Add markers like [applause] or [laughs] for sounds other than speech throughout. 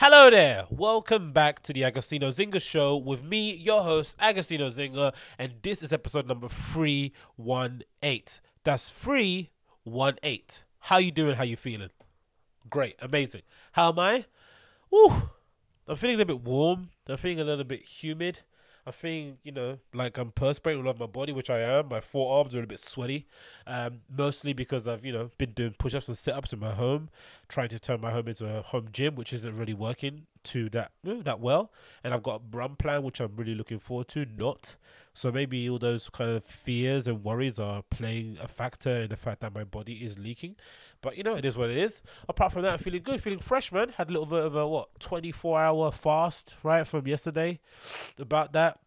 Hello there. Welcome back to the Agostinho Zinga Show with me, your host, Agostinho Zinga, and this is episode number 318. That's 318. How you doing? How you feeling? Great. Amazing. How am I? Woo. I'm feeling a bit warm. I'm feeling a little bit humid. I'm feeling, you know, like I'm perspiring all over my body, which I am. My forearms are a bit sweaty, um, mostly because I've, you know, been doing push-ups and sit-ups in my home, trying to turn my home into a home gym, which isn't really working to that that well. And I've got a run plan, which I'm really looking forward to. Not so maybe all those kind of fears and worries are playing a factor in the fact that my body is leaking. But you know, it is what it is. Apart from that, I'm feeling good, feeling fresh, man. Had a little bit of a what 24 hour fast right from yesterday. About that,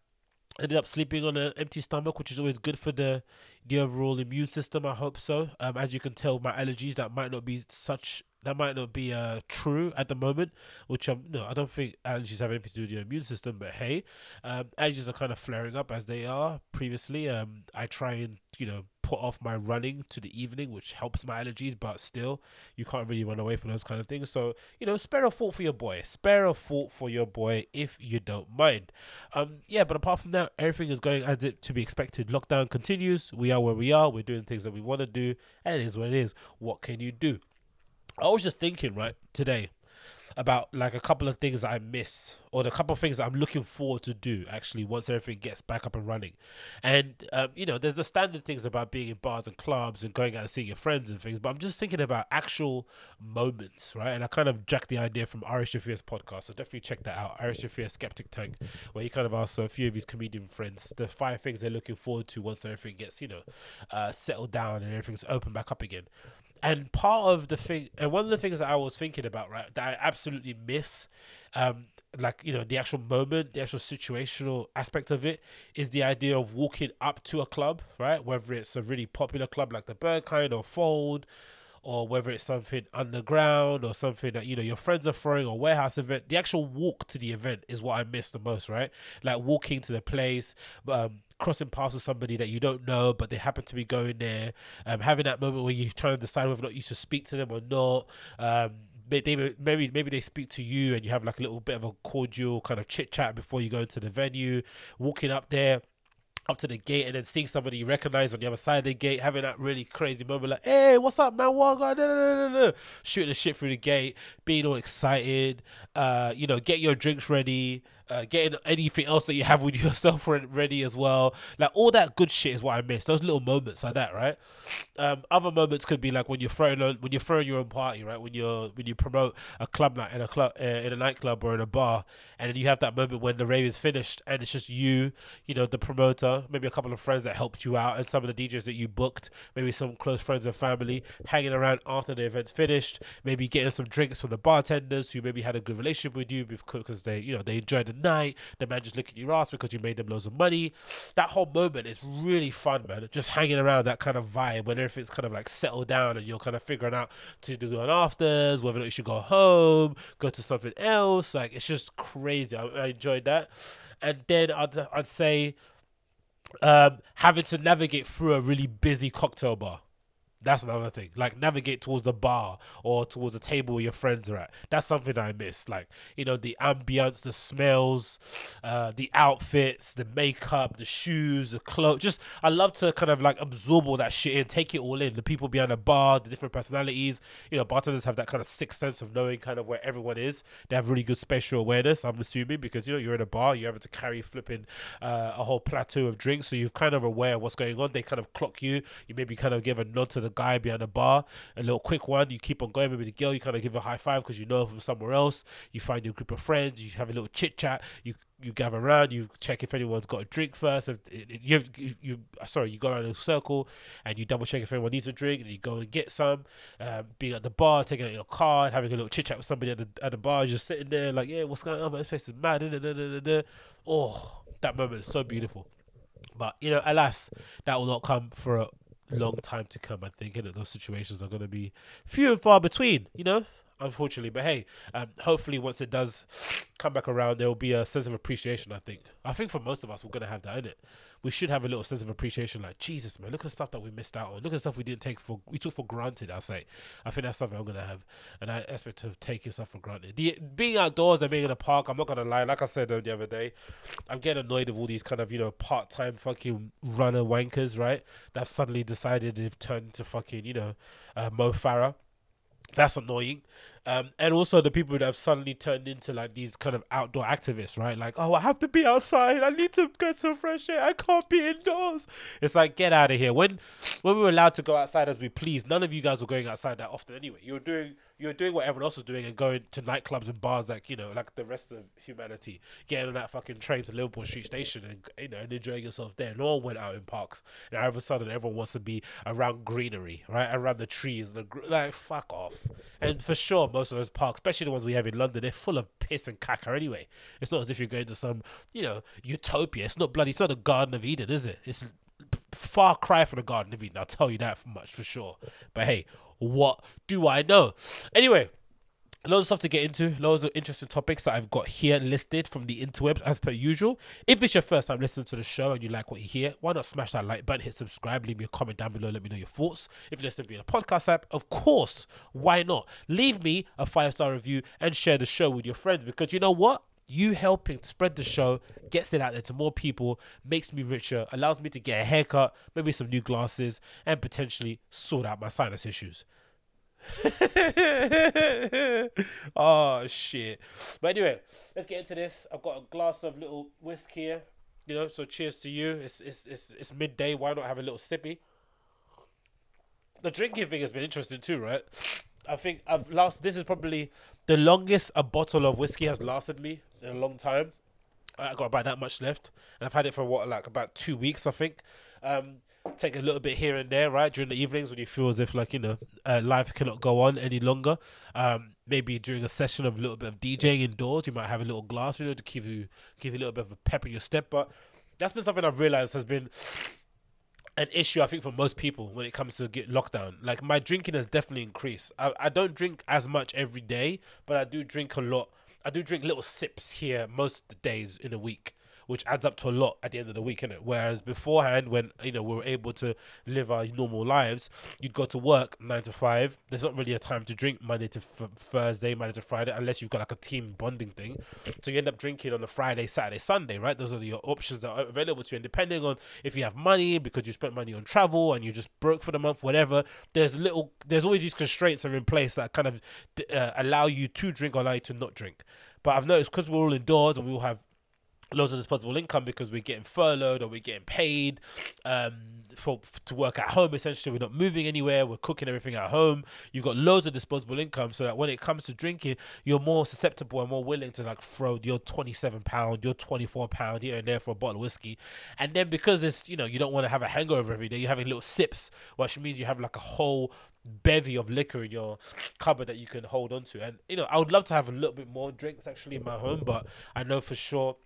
ended up sleeping on an empty stomach, which is always good for the the overall immune system. I hope so. Um, as you can tell, my allergies that might not be such that might not be uh true at the moment, which um no, I don't think allergies have anything to do with your immune system. But hey, um, allergies are kind of flaring up as they are previously. Um, I try and you know put off my running to the evening, which helps my allergies, but still, you can't really run away from those kind of things. So, you know, spare a thought for your boy. Spare a thought for your boy if you don't mind. Um, yeah, but apart from that, everything is going as it to be expected. Lockdown continues. We are where we are. We're doing things that we want to do, and it is what it is. What can you do? I was just thinking, right, today about like a couple of things I miss or the couple of things I'm looking forward to do actually once everything gets back up and running. And um, you know, there's the standard things about being in bars and clubs and going out and seeing your friends and things, but I'm just thinking about actual moments, right? And I kind of jacked the idea from Ari Shaffir's podcast, so definitely check that out, Ari Shaffir's Skeptic Tank, where he kind of asks a few of his comedian friends the five things they're looking forward to once everything gets, you know, uh, settled down and everything's open back up again. And part of the thing, and one of the things that I was thinking about, right, that I absolutely miss, um, like you know, the actual moment, the actual situational aspect of it, is the idea of walking up to a club, right? Whether it's a really popular club like the Berghain or Fold, or whether it's something underground or something that you know your friends are throwing or warehouse event the actual walk to the event is what i miss the most right like walking to the place um, crossing paths with somebody that you don't know but they happen to be going there um, having that moment where you're trying to decide whether or not you should speak to them or not um, maybe maybe maybe they speak to you and you have like a little bit of a cordial kind of chit chat before you go into the venue walking up there up to the gate and then seeing somebody you recognize on the other side of the gate, having that really crazy moment like, hey, what's up, man? What going Shooting the shit through the gate, being all excited, uh, you know, get your drinks ready, uh, getting anything else that you have with [laughs] yourself ready as well. Like all that good shit is what I miss. Those little moments like that, right? Um, other moments could be like when you're throwing when you're throwing your own party, right? When you're when you promote a club night in a club uh, in a nightclub or in a bar, and then you have that moment when the rave is finished and it's just you, you know, the promoter, maybe a couple of friends that helped you out, and some of the DJs that you booked, maybe some close friends and family hanging around after the event's finished, maybe getting some drinks from the bartenders who maybe had a good relationship with you because they, you know, they enjoyed the night. The man just looking your ass because you made them loads of money. That whole moment is really fun, man. Just hanging around that kind of vibe when everything's kind of like settled down and you're kind of figuring out to do an afters, whether or not you should go home, go to something else. Like it's just crazy. I, I enjoyed that. And then I'd I'd say um, having to navigate through a really busy cocktail bar. That's another thing. Like navigate towards the bar or towards the table where your friends are at. That's something I miss. Like you know the ambience, the smells, uh, the outfits, the makeup, the shoes, the clothes. Just I love to kind of like absorb all that shit and take it all in. The people behind the bar, the different personalities. You know, bartenders have that kind of sixth sense of knowing kind of where everyone is. They have really good spatial awareness. I'm assuming because you know you're in a bar, you're having to carry flipping uh, a whole plateau of drinks, so you're kind of aware of what's going on. They kind of clock you. You maybe kind of give a nod to the guy behind the bar, a little quick one. You keep on going. with the girl, you kind of give a high five because you know from somewhere else. You find your group of friends. You have a little chit chat. You you gather around. You check if anyone's got a drink first. If you you, you sorry, you go around in a circle and you double check if anyone needs a drink, and you go and get some. Um, being at the bar, taking out your card, having a little chit chat with somebody at the at the bar, just sitting there like, yeah, what's going on? This place is mad. Oh, that moment is so beautiful. But you know, alas, that will not come for a long time to come. I think, and those situations are going to be few and far between. You know, unfortunately. But hey, um, hopefully once it does come back around, there will be a sense of appreciation. I think. I think for most of us, we're gonna have that in it. We should have a little sense of appreciation. Like Jesus, man, look at the stuff that we missed out on. Look at the stuff we didn't take for we took for granted. I'll say. I think that's something I'm gonna have and an aspect of taking stuff for granted. The, being outdoors and being in a park. I'm not gonna lie. Like I said the other day, I'm getting annoyed with all these kind of you know part time fucking runner wankers, right? That suddenly decided they've turned to fucking you know uh, Mo Farah. That's annoying. Um, and also the people that have suddenly turned into like these kind of outdoor activists, right? Like, oh, I have to be outside. I need to get some fresh air. I can't be indoors. It's like, get out of here. When when we were allowed to go outside as we please, none of you guys were going outside that often anyway. You were doing you were doing what everyone else was doing and going to nightclubs and bars like you know like the rest of humanity, getting on that fucking train to Liverpool Street Station and you know and enjoying yourself there. No one went out in parks. And all of a sudden, everyone wants to be around greenery, right, around the trees. And the, like fuck off. And for sure, most of those parks, especially the ones we have in London, they're full of piss and caca anyway. It's not as if you're going to some you know utopia. It's not bloody. It's not the Garden of Eden, is it? It's far cry from the Garden of Eden. I'll tell you that much for sure. But hey, what do I know? Anyway, loads of stuff to get into, loads of interesting topics that I've got here listed from the interwebs as per usual. If it's your first time listening to the show and you like what you hear, why not smash that like button, hit subscribe, leave me a comment down below, let me know your thoughts. If you're listening via the podcast app, of course, why not? Leave me a five star review and share the show with your friends because you know what? You helping spread the show gets it out there to more people makes me richer allows me to get a haircut maybe some new glasses and potentially sort out my sinus issues. [laughs] Oh shit. But anyway let's get into this. I've got a glass of little whiskey here you know so cheers to you. It's it's it's, it's midday. Why not have a little sippy? The drinking thing has been interesting too right? I think i've last this is probably the longest a bottle of whiskey has lasted me in a long time. I got about that much left, and I've had it for what like about two weeks, I think. Um, take a little bit here and there, right, during the evenings when you feel as if like you know uh, life cannot go on any longer. Um, maybe during a session of a little bit of DJing indoors, you might have a little glass, you know, to give you give you a little bit of a pep in your step. But that's been something I've realized has been an issue I think for most people when it comes to get lockdown. Like my drinking has definitely increased. I, I don't drink as much every day, but I do drink a lot I do drink little sips here most of the days in a week which adds up to a lot at the end of the week, innit? Whereas beforehand, when you know we were able to live our normal lives, you'd go to work nine to five. There's not really a time to drink Monday to f- Thursday, Monday to Friday, unless you've got like a team bonding thing. So you end up drinking on a Friday, Saturday, Sunday, right? Those are the options that are available to you. And depending on if you have money because you spent money on travel and you just broke for the month, whatever, there's little, there's always these constraints are in place that kind of uh, allow you to drink or allow you to not drink. But I've noticed because we're all indoors and we all have loads of disposable income because we're getting furloughed or we're getting paid um, for to work at home. Essentially, we're not moving anywhere. We're cooking everything at home. You've got loads of disposable income, so that when it comes to drinking, you're more susceptible and more willing to like throw your twenty seven pound, your twenty four pound here and there for a bottle of whiskey. And then because it's you know you don't want to have a hangover every day, you're having little sips, which means you have like a whole bevy of liquor in your cupboard that you can hold on to. And you know, I would love to have a little bit more drinks actually in my home, but I know for sure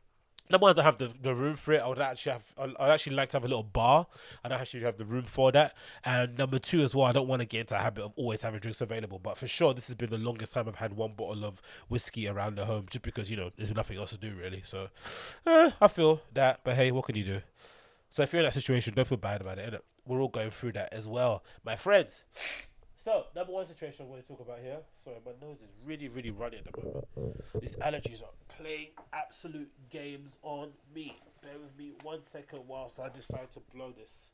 number one, I don't have the, the room for it. I would actually have. I actually like to have a little bar. I don't actually have the room for that. And number two, as well, I don't want to get into a habit of always having drinks available. But for sure, this has been the longest time I've had one bottle of whiskey around the home, just because you know there's nothing else to do really. So eh, I feel that. But hey, what can you do? So if you're in that situation, don't feel bad about it. We're all going through that as well, my friends. So, number one situation I'm going to talk about here. Sorry, my nose is really, really running at the moment. These allergies are playing absolute games on me. Bear with me one second whilst I decide to blow this.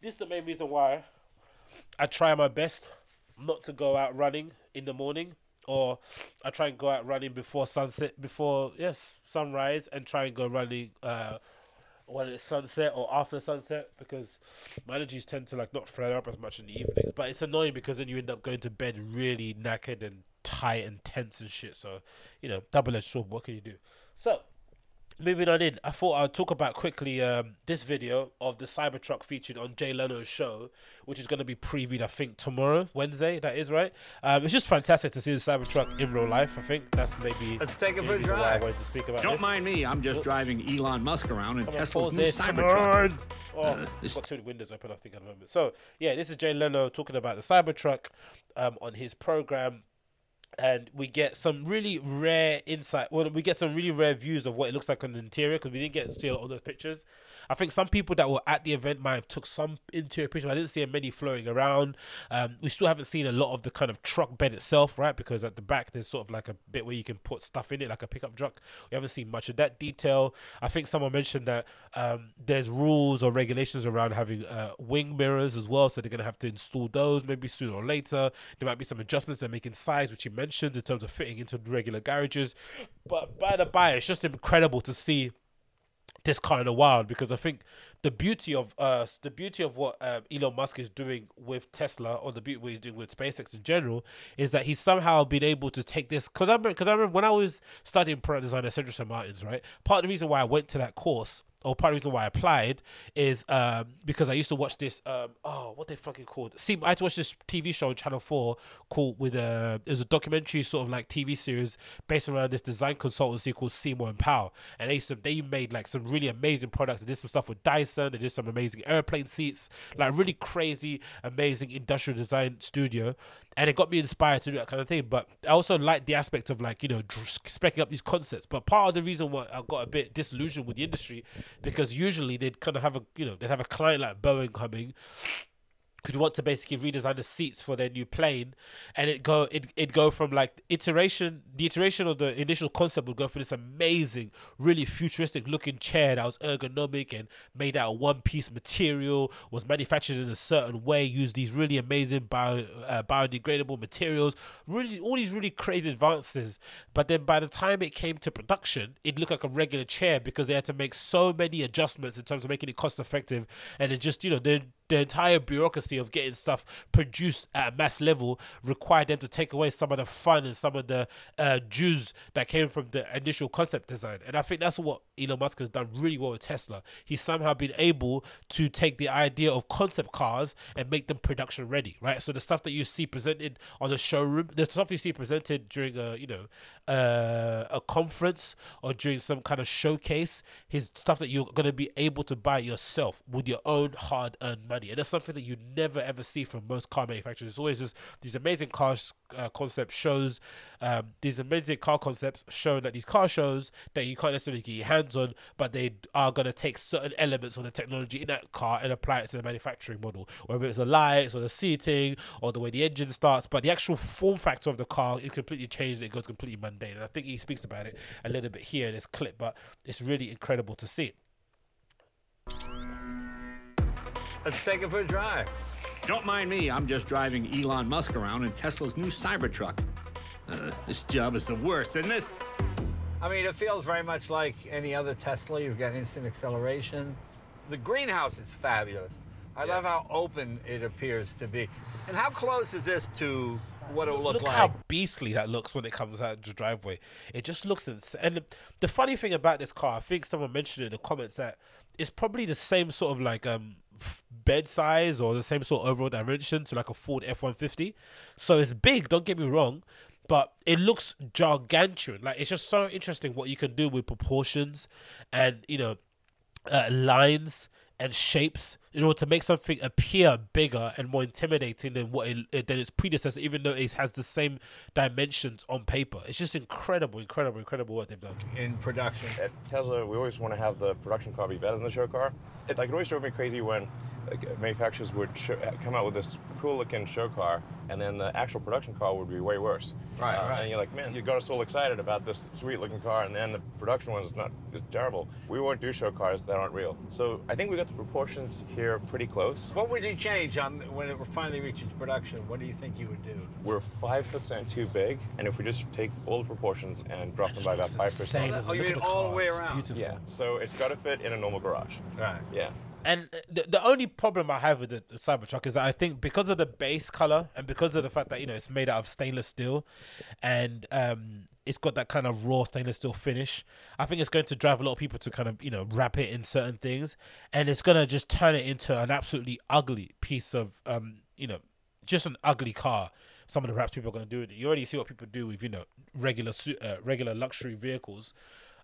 This is the main reason why I try my best not to go out running in the morning or I try and go out running before sunset, before yes sunrise, and try and go running uh, when it's sunset or after sunset because my energies tend to like not flare up as much in the evenings. But it's annoying because then you end up going to bed really knackered and tight and tense and shit. So, you know, double edged sword, what can you do? So moving on in, I thought I'd talk about quickly um, this video of the Cybertruck featured on Jay Leno's show, which is going to be previewed, I think, tomorrow, Wednesday. That is right. Um, it's just fantastic to see the Cybertruck in real life. I think that's maybe. Let's take it for a reason I drive. wanted to speak about Don't this. mind me, I'm just driving Elon Musk around in Tesla's new Cybertruck. on. [laughs] Oh, I've got two windows open, I think, at the moment. So, yeah, this is Jay Leno talking about the Cybertruck um, on his program. And we get some really rare insight. Well, we get some really rare views of what it looks like on the interior because we didn't get to see a lot of those pictures. I think some people that were at the event might have took some interior pictures. I didn't see many flowing around. Um, we still haven't seen a lot of the kind of truck bed itself, right? Because at the back there's sort of like a bit where you can put stuff in it, like a pickup truck. We haven't seen much of that detail. I think someone mentioned that um, there's rules or regulations around having uh, wing mirrors as well, so they're gonna have to install those maybe sooner or later. There might be some adjustments they're making size, which you mentioned in terms of fitting into regular garages. But by the by, it's just incredible to see this car in the wild because I think the beauty of uh the beauty of what um, Elon Musk is doing with Tesla or the beauty what he's doing with SpaceX in general is that he's somehow been able to take this because I remember, cause I remember when I was studying product design at Central St Martins right? Part of the reason why I went to that course or part of the reason why I applied is um, because I used to watch this. Um, oh, what they fucking called? See, I had to watch this TV show on Channel Four called with a. It was a documentary sort of like TV series based around this design consultancy called Seymour and Powell, and they used to they made like some really amazing products. They did some stuff with Dyson. They did some amazing airplane seats, like really crazy, amazing industrial design studio. And it got me inspired to do that kind of thing. But I also like the aspect of like you know specking up these concepts. But part of the reason why I got a bit disillusioned with the industry because usually they'd kind of have a you know they'd have a client like Boeing coming could want to basically redesign the seats for their new plane and it go it it go from like iteration the iteration of the initial concept would go for this amazing really futuristic looking chair that was ergonomic and made out of one piece material was manufactured in a certain way used these really amazing bio uh, biodegradable materials really all these really crazy advances. But then by the time it came to production it looked like a regular chair because they had to make so many adjustments in terms of making it cost effective. And it just you know the the entire bureaucracy of getting stuff produced at a mass level required them to take away some of the fun and some of the uh, juice that came from the initial concept design. And I think that's what Elon Musk has done really well with Tesla. He's somehow been able to take the idea of concept cars and make them production ready, right? So the stuff that you see presented on the showroom, the stuff you see presented during a you know uh, a conference or during some kind of showcase, his stuff that you're gonna be able to buy yourself with your own hard-earned money, and that's something that you never ever see from most car manufacturers. It's always just these amazing cars uh, concept shows, um, these amazing car concepts showing at these car shows that you can't necessarily get your hands on, but they are gonna take certain elements of the technology in that car and apply it to the manufacturing model, whether it's the lights or the seating or the way the engine starts. But the actual form factor of the car is completely changed. It goes completely mundane, and I think he speaks about it a little bit here in this clip. But it's really incredible to see. Let's take it for a drive. Don't mind me, I'm just driving Elon Musk around in Tesla's new Cybertruck. Uh, this job is the worst, isn't it? I mean, it feels very much like any other Tesla. You've got instant acceleration. The greenhouse is fabulous. I love how open it appears to be. And how close is this to what it will look, look like? how beastly that looks when it comes out of the driveway. It just looks insane. And the, the funny thing about this car, I think someone mentioned it in the comments that it's probably the same sort of like um f- bed size or the same sort of overall dimension to like a Ford F one fifty. So it's big. Don't get me wrong. But it looks gargantuan. Like it's just so interesting what you can do with proportions and you know uh, lines and shapes in order to make something appear bigger and more intimidating than what it, than its predecessor, even though it has the same dimensions on paper. It's just incredible, incredible, incredible what they've done. in production. At Tesla, we always want to have the production car be better than the show car. It, like, it always drove me crazy when like, manufacturers would show, come out with this cool-looking show car, and then the actual production car would be way worse. Right, Uh, right. And you're like, man, you got us all excited about this sweet-looking car, and then the production one's not terrible. We won't do show cars that aren't real. So I think we got the proportions here pretty close. What would you change on when it finally reaches production? What do you think you would do? We're five percent too big, and if we just take all the proportions and drop them by about five percent, doesn't Oh, it? you mean all the way around? Beautiful. yeah. So it's got to fit in a normal garage. Right. Yeah. And the, the only problem I have with the, the Cybertruck is that I think because of the base color and because of the fact that you know it's made out of stainless steel, and um, it's got that kind of raw stainless steel finish. I think it's going to drive a lot of people to kind of you know wrap it in certain things, and it's gonna just turn it into an absolutely ugly piece of um you know just an ugly car. Some of the wraps people are gonna do it. You already see what people do with you know regular uh, regular luxury vehicles.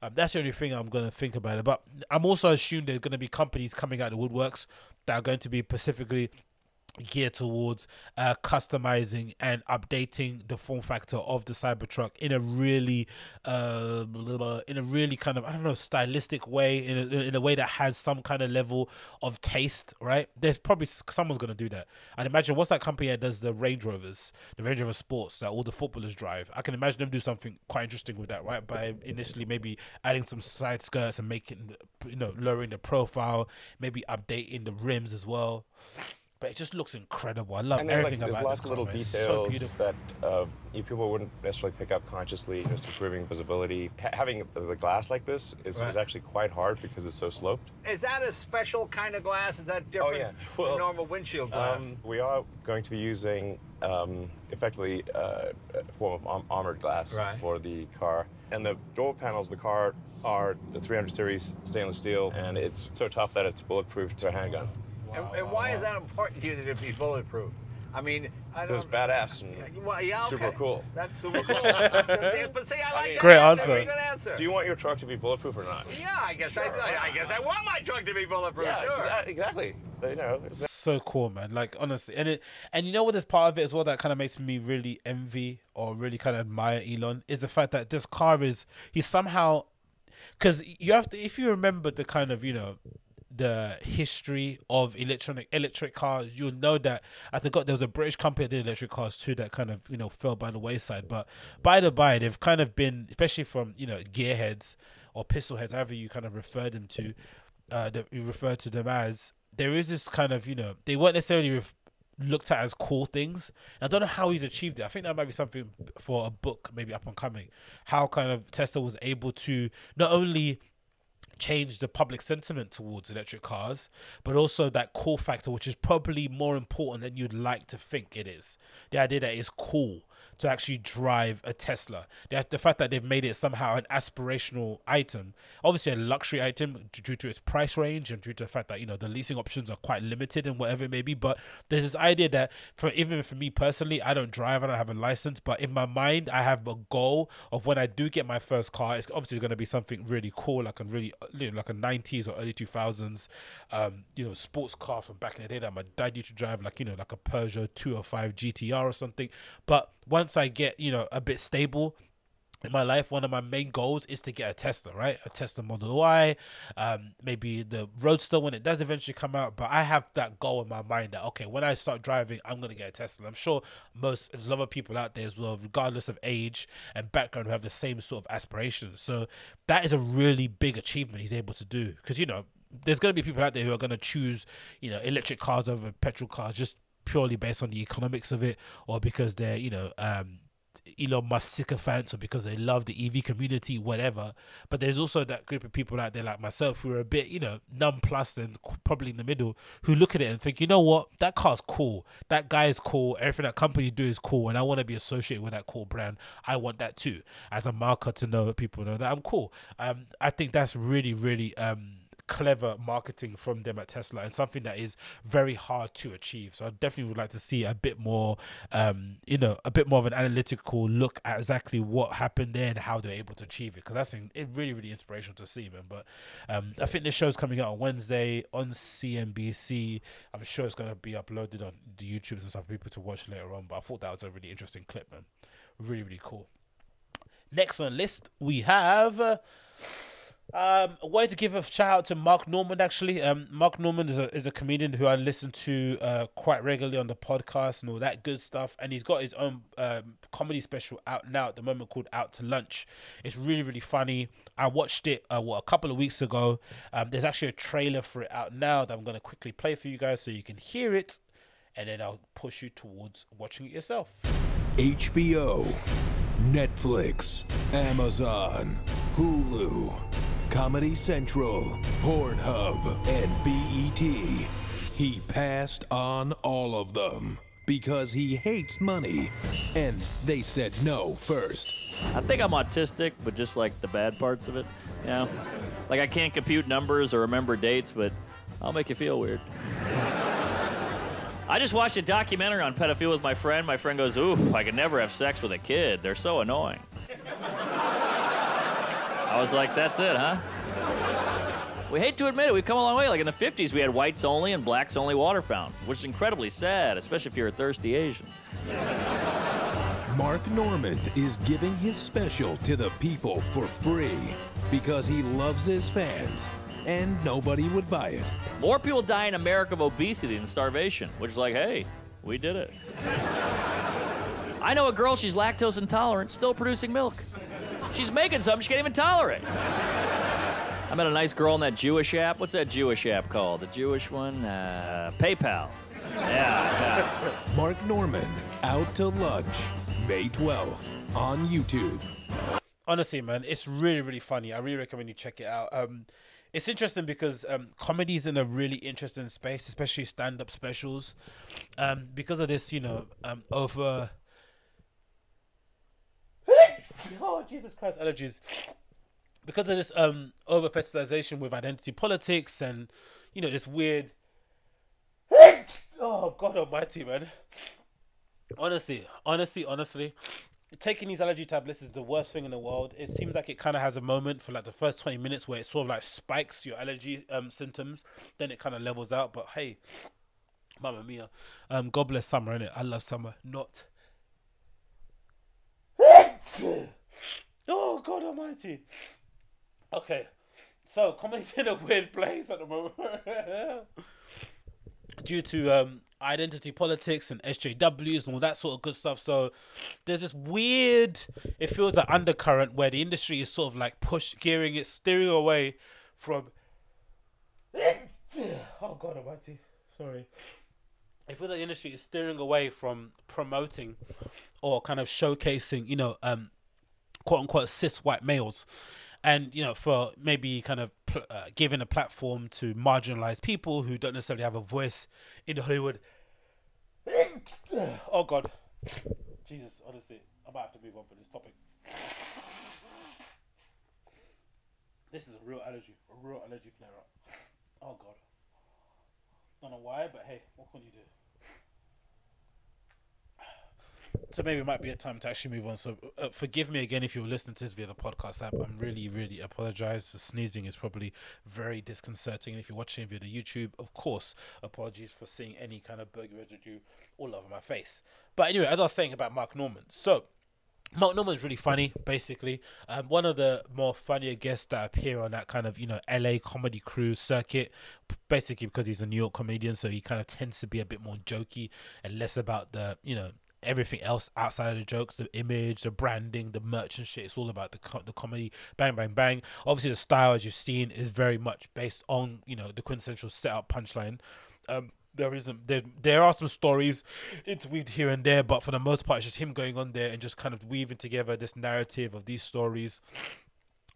Um, that's the only thing I'm going to think about it. But I'm also assuming there's going to be companies coming out of the woodworks that are going to be specifically geared towards uh, customizing and updating the form factor of the Cybertruck in a really, uh, in a really kind of I don't know stylistic way, in a, in a way that has some kind of level of taste. Right? There's probably someone's gonna do that. And imagine what's that company that does the Range Rovers, the Range Rover Sports that all the footballers drive. I can imagine them do something quite interesting with that, right? By initially maybe adding some side skirts and making, you know, lowering the profile, maybe updating the rims as well but it just looks incredible. I love and there's, everything like, there's about lots this of little car, man. It's details so that uh, you people wouldn't necessarily pick up consciously, just improving visibility. H- having the glass like this is, Right. is actually quite hard because it's so sloped. Is that a special kind of glass? Is that different Oh, yeah. than normal windshield glass? Um, we are going to be using um, effectively uh, a form of arm- armored glass Right. for the car. And the door panels, of the car are the 300 series stainless steel, and it's so tough that it's bulletproof to a handgun. And, and why is that important to you that it be bulletproof? I mean, I it's don't. badass and Well, yeah, super cool. That's super [laughs] cool. but see, I like mean- that Great answer. answer. That's a good answer. Do you want your truck to be bulletproof or not? Yeah, I guess Sure, I, I, guess I want my truck to be bulletproof. Yeah, sure. exa- exactly. You know, it's- so cool, man. Like honestly, and it and you know what is part of it as well that kind of makes me really envy or really kind of admire Elon is the fact that this car is he somehow because you have to if you remember the kind of you know the history of electronic electric cars you'll know that i forgot there was a british company that did electric cars too that kind of you know fell by the wayside but by the by they've kind of been especially from you know gearheads or pistol heads however you kind of refer them to uh that we refer to them as there is this kind of you know they weren't necessarily looked at as cool things. And I don't know how he's achieved it. I think that might be something for a book, maybe up and coming. How kind of Tesla was able to not only change the public sentiment towards electric cars, but also that cool factor, which is probably more important than you'd like to think it is. The idea that it's cool to actually drive a Tesla. The, the fact that they've made it somehow an aspirational item, obviously a luxury item due to its price range and due to the fact that you know the leasing options are quite limited and whatever it may be. But there's this idea that for even for me personally, I don't drive, and I don't have a license, but in my mind, I have a goal of when I do get my first car, it's obviously going to be something really cool, like a really you know, like a 90s or early 2000s, um, you know, sports car from back in the day that my dad used to drive, like you know, like a Peugeot 205 GTR or something. But once I get you know a bit stable in my life, one of my main goals is to get a Tesla, right? A Tesla Model Y, um, maybe the Roadster when it does eventually come out. But I have that goal in my mind that okay, when I start driving, I'm gonna get a Tesla. I'm sure most there's a lot of people out there as well, regardless of age and background, who have the same sort of aspirations. So that is a really big achievement he's able to do because you know there's gonna be people out there who are gonna choose you know electric cars over petrol cars just purely based on the economics of it or because they're you know um Elon Musk sycophants or because they love the EV community, whatever. But there's also that group of people out there like myself who are a bit, you know, nonplussed and probably in the middle who look at it and think, you know what, that car's cool. That guy is cool. Everything that company do is cool. And I want to be associated with that cool brand. I want that too. As a marker to know people know that I'm cool. Um, I think that's really, really um clever marketing from them at Tesla and something that is very hard to achieve. So I definitely would like to see a bit more, um, you know, a bit more of an analytical look at exactly what happened there and how they're able to achieve it. Because that's it really, really inspirational to see, man. But um, I think this show's coming out on Wednesday on CNBC. I'm sure it's going to be uploaded on the YouTubes and stuff for people to watch later on. But I thought that was a really interesting clip, man. Really, really cool. Next on the list, we have. Uh, um, I wanted to give a shout out to Mark Normand. Actually, um, Mark Normand is a is a comedian who I listen to uh, quite regularly on the podcast and all that good stuff. And he's got his own um, comedy special out now at the moment called Out to Lunch. It's really really funny. I watched it uh, what a couple of weeks ago. Um, there's actually a trailer for it out now that I'm going to quickly play for you guys so you can hear it, and then I'll push you towards watching it yourself. HBO, Netflix, Amazon, Hulu, Comedy Central, Pornhub, and BET. He passed on all of them. because he hates money. And they said no first. I think I'm autistic, but just like the bad parts of it. You know, like I can't compute numbers or remember dates, but I'll make you feel weird. I just watched a documentary on pedophilia with my friend. My friend goes, "Oof, I could never have sex with a kid. They're so annoying." I was like, "That's it, huh?" We hate to admit it, we've come a long way. Like in the 50s, we had whites only and blacks only water fountain, which is incredibly sad, especially if you're a thirsty Asian. Mark Normand is giving his special to the people for free because he loves his fans and nobody would buy it. More people die in America of obesity than starvation, which is like, hey, we did it. I know a girl, she's lactose intolerant, still producing milk. She's making something she can't even tolerate. I met a nice girl in that Jewish app. What's that Jewish app called? The Jewish one? Uh, PayPal. Yeah. Mark Normand, Out to Lunch, May 12th on YouTube. honestly, man, it's really really funny. I really recommend you check it out. Um, it's interesting because um, comedy's in a really interesting space, especially stand-up specials, um, because of this, you know, um, over. [laughs] oh Jesus Christ, allergies! Because of this um over festivization with identity politics and you know this weird. oh God Almighty, man! Honestly, honestly, honestly, taking these allergy tablets is the worst thing in the world. It seems like it kind of has a moment for like the first 20 minutes where it sort of like spikes your allergy um, symptoms, then it kind of levels out. But hey, Mamma Mia, um, God bless summer, innit? I love summer. Not. Oh, God Almighty. Okay, so comedy's [laughs] in a weird place at the moment. [laughs] due to um, identity politics and SJWs and all that sort of good stuff. So there's this weird, it feels like undercurrent where the industry is sort of like push gearing it, steering away from. [laughs] oh God Almighty, sorry. Feels like the industry is steering away from promoting or kind of showcasing, you know, um, quote unquote cis white males and you know for maybe kind of uh, giving a platform to marginalized people who don't necessarily have a voice in Hollywood. [coughs] oh God, Jesus! Honestly, I might have to move on from this topic. This is a real allergy, a real allergy flare up. Oh God, don't know why, but hey, what can you do? so maybe it might be a time to actually move on. So uh, forgive me again if you're listening to this via the podcast app. I'm really, really apologize. The sneezing is probably very disconcerting. And if you're watching via the YouTube, of course, apologies for seeing any kind of burger residue all over my face. But anyway, as I was saying about Mark Normand, so. Mark Normand's really funny, basically. Um, one of the more funnier guests that appear on that kind of, you know, LA comedy cruise circuit, basically because he's a New York comedian, so he kind of tends to be a bit more jokey and less about the, you know, everything else outside of the jokes, the image, the branding, the merch and shit. It's all about the the comedy. Bang, bang, bang. Obviously, the style, as you've seen, is very much based on you know the quintessential setup punchline. Um, there isn't there there are some stories interweaved here and there, but for the most part, it's just him going on there and just kind of weaving together this narrative of these stories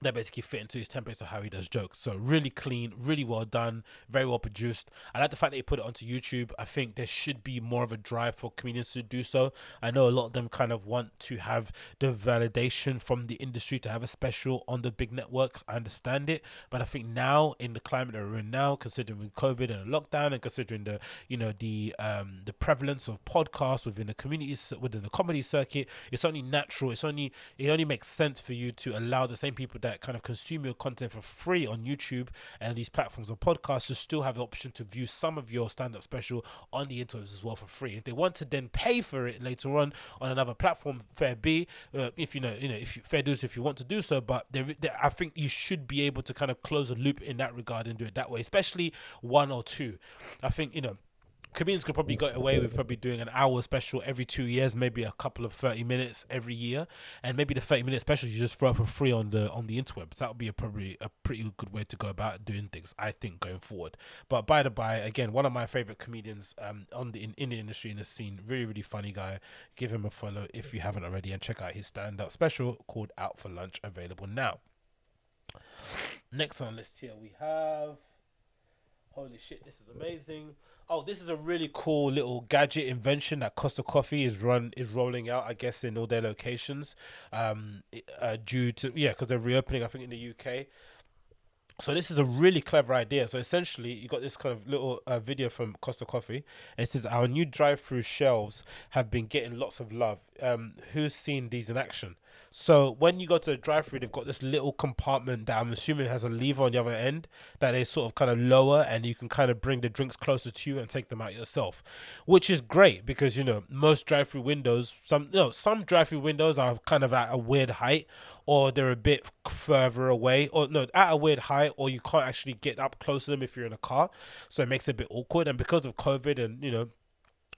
that basically fit into his templates of how he does jokes. So really clean, really well done, very well produced. I like the fact that he put it onto YouTube. I think there should be more of a drive for comedians to do so. I know a lot of them kind of want to have the validation from the industry to have a special on the big networks. I understand it, but I think now in the climate that we're in now, considering COVID and lockdown, and considering the you know the um the prevalence of podcasts within the communities within the comedy circuit, it's only natural. It's only it only makes sense for you to allow the same people kind of consume your content for free on YouTube and these platforms or podcasts to still have the option to view some of your stand-up special on the interwebs as well for free. If they want to then pay for it later on on another platform, fair be. Uh, if you know, you know, if you, fair dues if you want to do so, but there, there, I think you should be able to kind of close a loop in that regard and do it that way, especially one or two. I think you know comedians could probably get away with probably doing an hour special every two years, maybe a couple of thirty minutes every year, and maybe the thirty minute special you just throw up for free on the on the interwebs. That would be a probably a pretty good way to go about doing things, I think, going forward. But by the by, again, one of my favorite comedians um on the in, in the industry in the scene, really really funny guy. Give him a follow if you haven't already, and check out his stand up special called Out for Lunch, available now. Next on list here we have. Holy shit, this is amazing. Oh, this is a really cool little gadget invention that Costa Coffee is run is rolling out. I guess in all their locations, um, uh, due to yeah, because they're reopening. I think in the UK. So this is a really clever idea. So essentially, you got this kind of little uh, video from Costa Coffee. It says our new drive-through shelves have been getting lots of love. Um, who's seen these in action? So when you go to the drive-through, they've got this little compartment that I'm assuming has a lever on the other end that they sort of kind of lower, and you can kind of bring the drinks closer to you and take them out yourself, which is great because you know most drive-through windows, some no, some drive-through windows are kind of at a weird height, or they're a bit further away, or no, at a weird height, or you can't actually get up close to them if you're in a car, so it makes it a bit awkward. And because of COVID and you know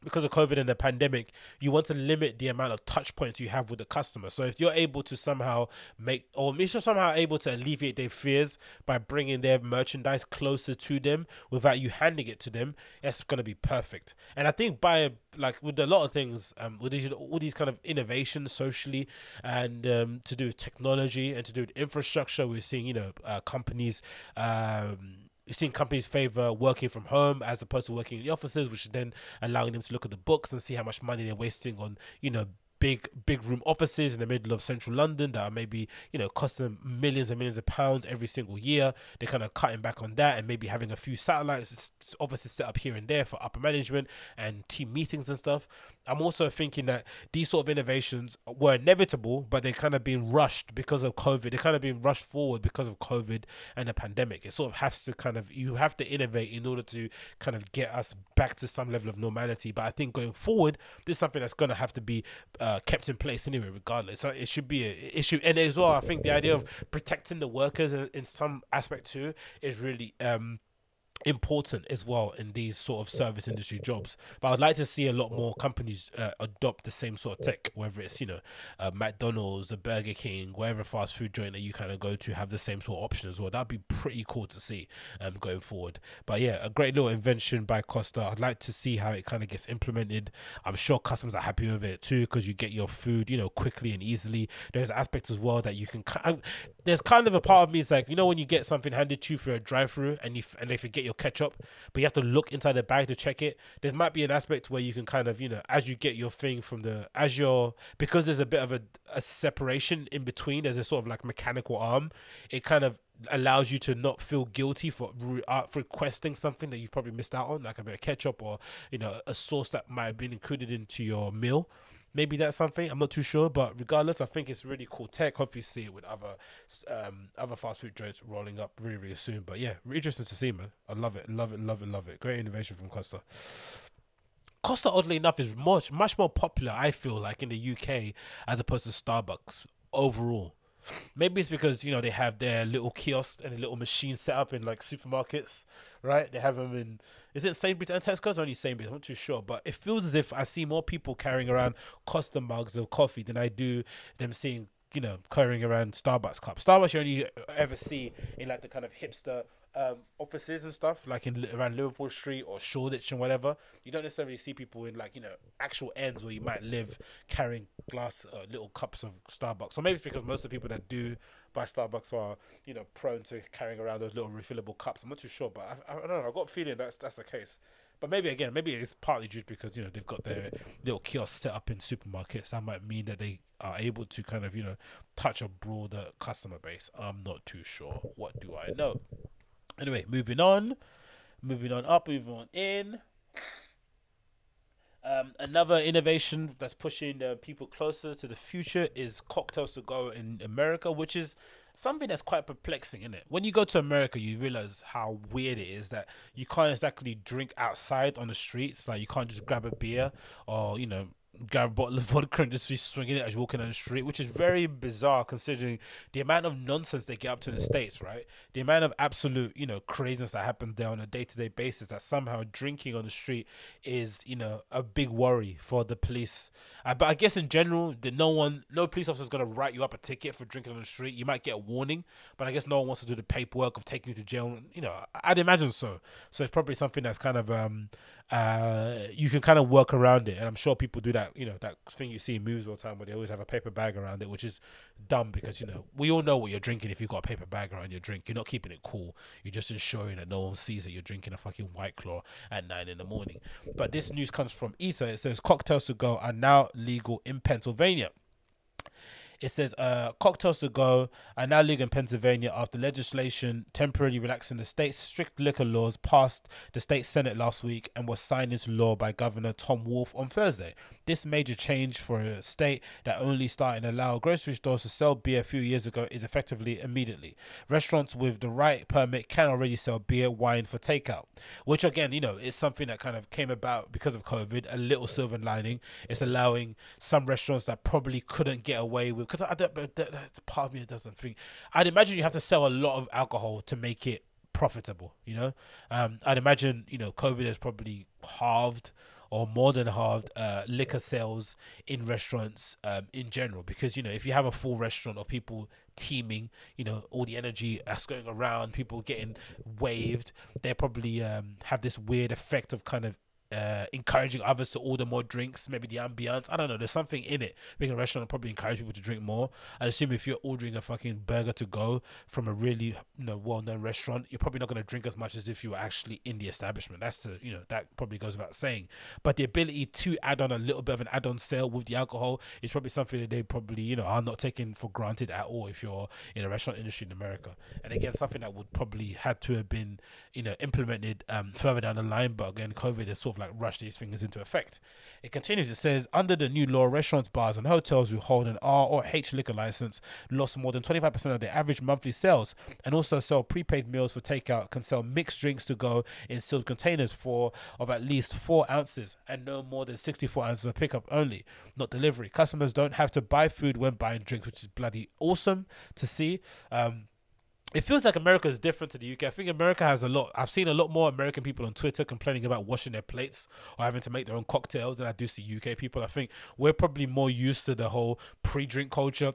because of COVID and the pandemic, you want to limit the amount of touch points you have with the customer. So if you're able to somehow make, or if you're somehow able to alleviate their fears by bringing their merchandise closer to them without you handing it to them, it's going to be perfect. And I think by like with a lot of things, um, with these all these kind of innovations socially and um, to do with technology and to do with infrastructure, we're seeing you know uh, companies. Um, you're seen companies favor working from home as opposed to working in the offices, which is then allowing them to look at the books and see how much money they're wasting on, you know, big big room offices in the middle of central London that are maybe you know costing them millions and millions of pounds every single year. They're kind of cutting back on that and maybe having a few satellites offices set up here and there for upper management and team meetings and stuff. I'm also thinking that these sort of innovations were inevitable, but they're kind of being rushed because of COVID. They're kind of being rushed forward because of COVID and the pandemic. It sort of has to kind of you have to innovate in order to kind of get us back to some level of normality. But I think going forward, this is something that's going to have to be uh, kept in place anyway, regardless. So it should be an issue. And as well, I think the idea of protecting the workers in, some aspect too is really um, important as well in these sort of service industry jobs. But I'd like to see a lot more companies uh, adopt the same sort of tech, whether it's you know uh, McDonald's, a Burger King, wherever fast food joint that you kind of go to have the same sort of option as well. That'd be pretty cool to see um, going forward. But yeah, a great little invention by Costa. I'd like to see how it kind of gets implemented. I'm sure customers are happy with it too because you get your food you know quickly and easily. There's aspects as well that you can. Kind of, there's kind of a part of me is like you know when you get something handed to you for a drive-through and you and they forget your ketchup, but you have to look inside the bag to check it. There might be an aspect where you can kind of, you know, as you get your thing from the, as you're, because there's a bit of a, a separation in between, there's a sort of like mechanical arm, it kind of allows you to not feel guilty for uh, for requesting something that you've probably missed out on, like a bit of ketchup or, you know, a sauce that might have been included into your meal maybe that's something I'm not too sure, but regardless, I think it's really cool tech. Hopefully, see it with other um, other fast food joints rolling up really really soon. But yeah, interesting to see, man. I love it, love it, love it, love it. Great innovation from Costa. Costa, oddly enough, is much much more popular. I feel like in the UK as opposed to Starbucks overall. Maybe it's because you know they have their little kiosk and a little machine set up in like supermarkets, right? They have them in. Is it Sainsbury's and Tesco's? Or only Sainsbury's. I'm not too sure, but it feels as if I see more people carrying around custom mugs of coffee than I do them seeing you know carrying around Starbucks cups. Starbucks you only ever see in like the kind of hipster um, offices and stuff, like in around Liverpool Street or Shoreditch and whatever, you don't necessarily see people in like you know actual ends where you might live carrying glass uh, little cups of Starbucks. So maybe it's because most of the people that do buy Starbucks are you know prone to carrying around those little refillable cups. I'm not too sure, but I, I don't know. I've got a feeling that's that's the case. But maybe again, maybe it's partly due because you know they've got their little kiosks set up in supermarkets. That might mean that they are able to kind of you know touch a broader customer base. I'm not too sure. What do I know? Anyway, moving on, moving on up, moving on in. Um, another innovation that's pushing uh, people closer to the future is cocktails to go in America, which is something that's quite perplexing, isn't it? When you go to America, you realize how weird it is that you can't exactly drink outside on the streets. Like you can't just grab a beer or you know grab a bottle of [laughs] vodka and just be swinging it as you're walking down the street, which is very bizarre considering the amount of nonsense they get up to in the States, right? The amount of absolute, you know, craziness that happens there on a day to day basis that somehow drinking on the street is, you know, a big worry for the police. Uh, but I guess in general, that no one, no police officer is going to write you up a ticket for drinking on the street. You might get a warning, but I guess no one wants to do the paperwork of taking you to jail. You know, I'd imagine so. So it's probably something that's kind of, um, uh, you can kind of work around it. And I'm sure people do that, you know, that thing you see in movies all the time where they always have a paper bag around it, which is dumb because, you know, we all know what you're drinking if you've got a paper bag around your drink. You're not keeping it cool. You're just ensuring that no one sees that you're drinking a fucking White Claw at 9 in the morning. But this news comes from ESA. It says cocktails to go are now legal in Pennsylvania. It says uh, cocktails to go are now legal in Pennsylvania after legislation temporarily relaxing the state's strict liquor laws passed the state senate last week and was signed into law by Governor Tom Wolf on Thursday. This major change for a state that only started to allow grocery stores to sell beer a few years ago is effectively immediately. Restaurants with the right permit can already sell beer, wine for takeout, which again, you know, is something that kind of came about because of COVID. A little silver lining. It's allowing some restaurants that probably couldn't get away with because I don't. But that's part of me that doesn't think. I'd imagine you have to sell a lot of alcohol to make it profitable. You know, um, I'd imagine you know COVID has probably halved or more than halved uh, liquor sales in restaurants um, in general because you know if you have a full restaurant of people teaming you know all the energy that's going around people getting waved they probably um, have this weird effect of kind of uh, encouraging others to order more drinks, maybe the ambiance. I don't know. There's something in it. Being a restaurant probably encourage people to drink more. I assume if you're ordering a fucking burger to go from a really you know well-known restaurant, you're probably not going to drink as much as if you were actually in the establishment. That's the you know that probably goes without saying. But the ability to add on a little bit of an add-on sale with the alcohol is probably something that they probably you know are not taking for granted at all if you're in a restaurant industry in America. And again, something that would probably had to have been you know implemented um, further down the line. But again, COVID has sort of like rush these things into effect. It continues. It says under the new law, restaurants, bars, and hotels who hold an R or H liquor license lost more than 25% of their average monthly sales, and also sell prepaid meals for takeout. Can sell mixed drinks to go in sealed containers for of at least four ounces and no more than 64 ounces of pickup only, not delivery. Customers don't have to buy food when buying drinks, which is bloody awesome to see. Um, it feels like America is different to the UK. I think America has a lot. I've seen a lot more American people on Twitter complaining about washing their plates or having to make their own cocktails than I do see UK people. I think we're probably more used to the whole pre-drink culture,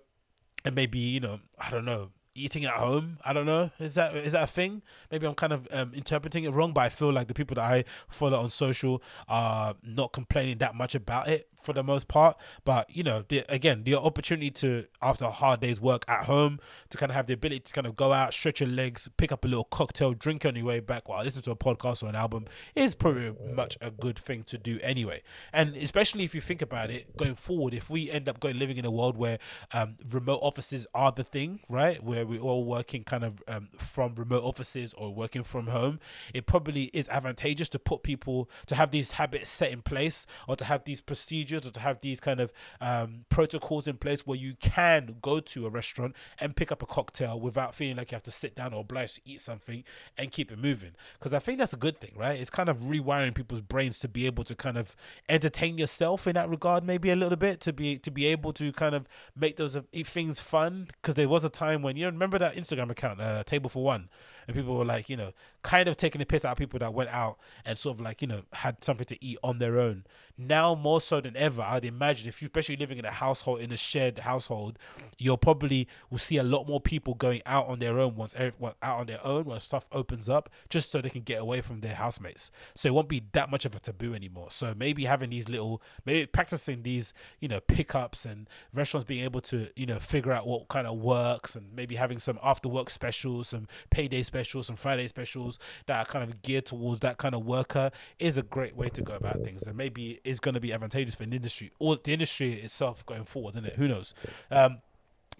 and maybe you know, I don't know, eating at home. I don't know. Is that is that a thing? Maybe I'm kind of um, interpreting it wrong, but I feel like the people that I follow on social are not complaining that much about it for the most part. But you know, the, again, the opportunity to after a hard day's work at home to kind of have the ability to kind of go out, stretch your legs, pick up a little cocktail, drink on your way back while listen to a podcast or an album is pretty much a good thing to do anyway. And especially if you think about it going forward, if we end up going living in a world where um, remote offices are the thing, right, where we're all working kind of um, from remote offices or working from home, it probably is advantageous to put people to have these habits set in place or to have these procedures or to have these kind of um, protocols in place where you can go to a restaurant and pick up a cocktail without feeling like you have to sit down or obliged to eat something and keep it moving. Because I think that's a good thing, right? It's kind of rewiring people's brains to be able to kind of entertain yourself in that regard, maybe a little bit to be to be able to kind of make those uh, things fun. Because there was a time when you know, remember that Instagram account, uh, Table for One, and people were like, you know, kind of taking the piss out of people that went out and sort of like, you know, had something to eat on their own. Now more so than ever, I'd imagine if you especially living in a household in a shared household, you'll probably will see a lot more people going out on their own once out on their own when stuff opens up, just so they can get away from their housemates. So it won't be that much of a taboo anymore. So maybe having these little, maybe practicing these, you know, pickups and restaurants being able to, you know, figure out what kind of works and maybe having some after work specials, some payday specials, some Friday specials that are kind of geared towards that kind of worker is a great way to go about things. And maybe is going to be advantageous for an industry or the industry itself going forward, isn't it? Who knows? Um,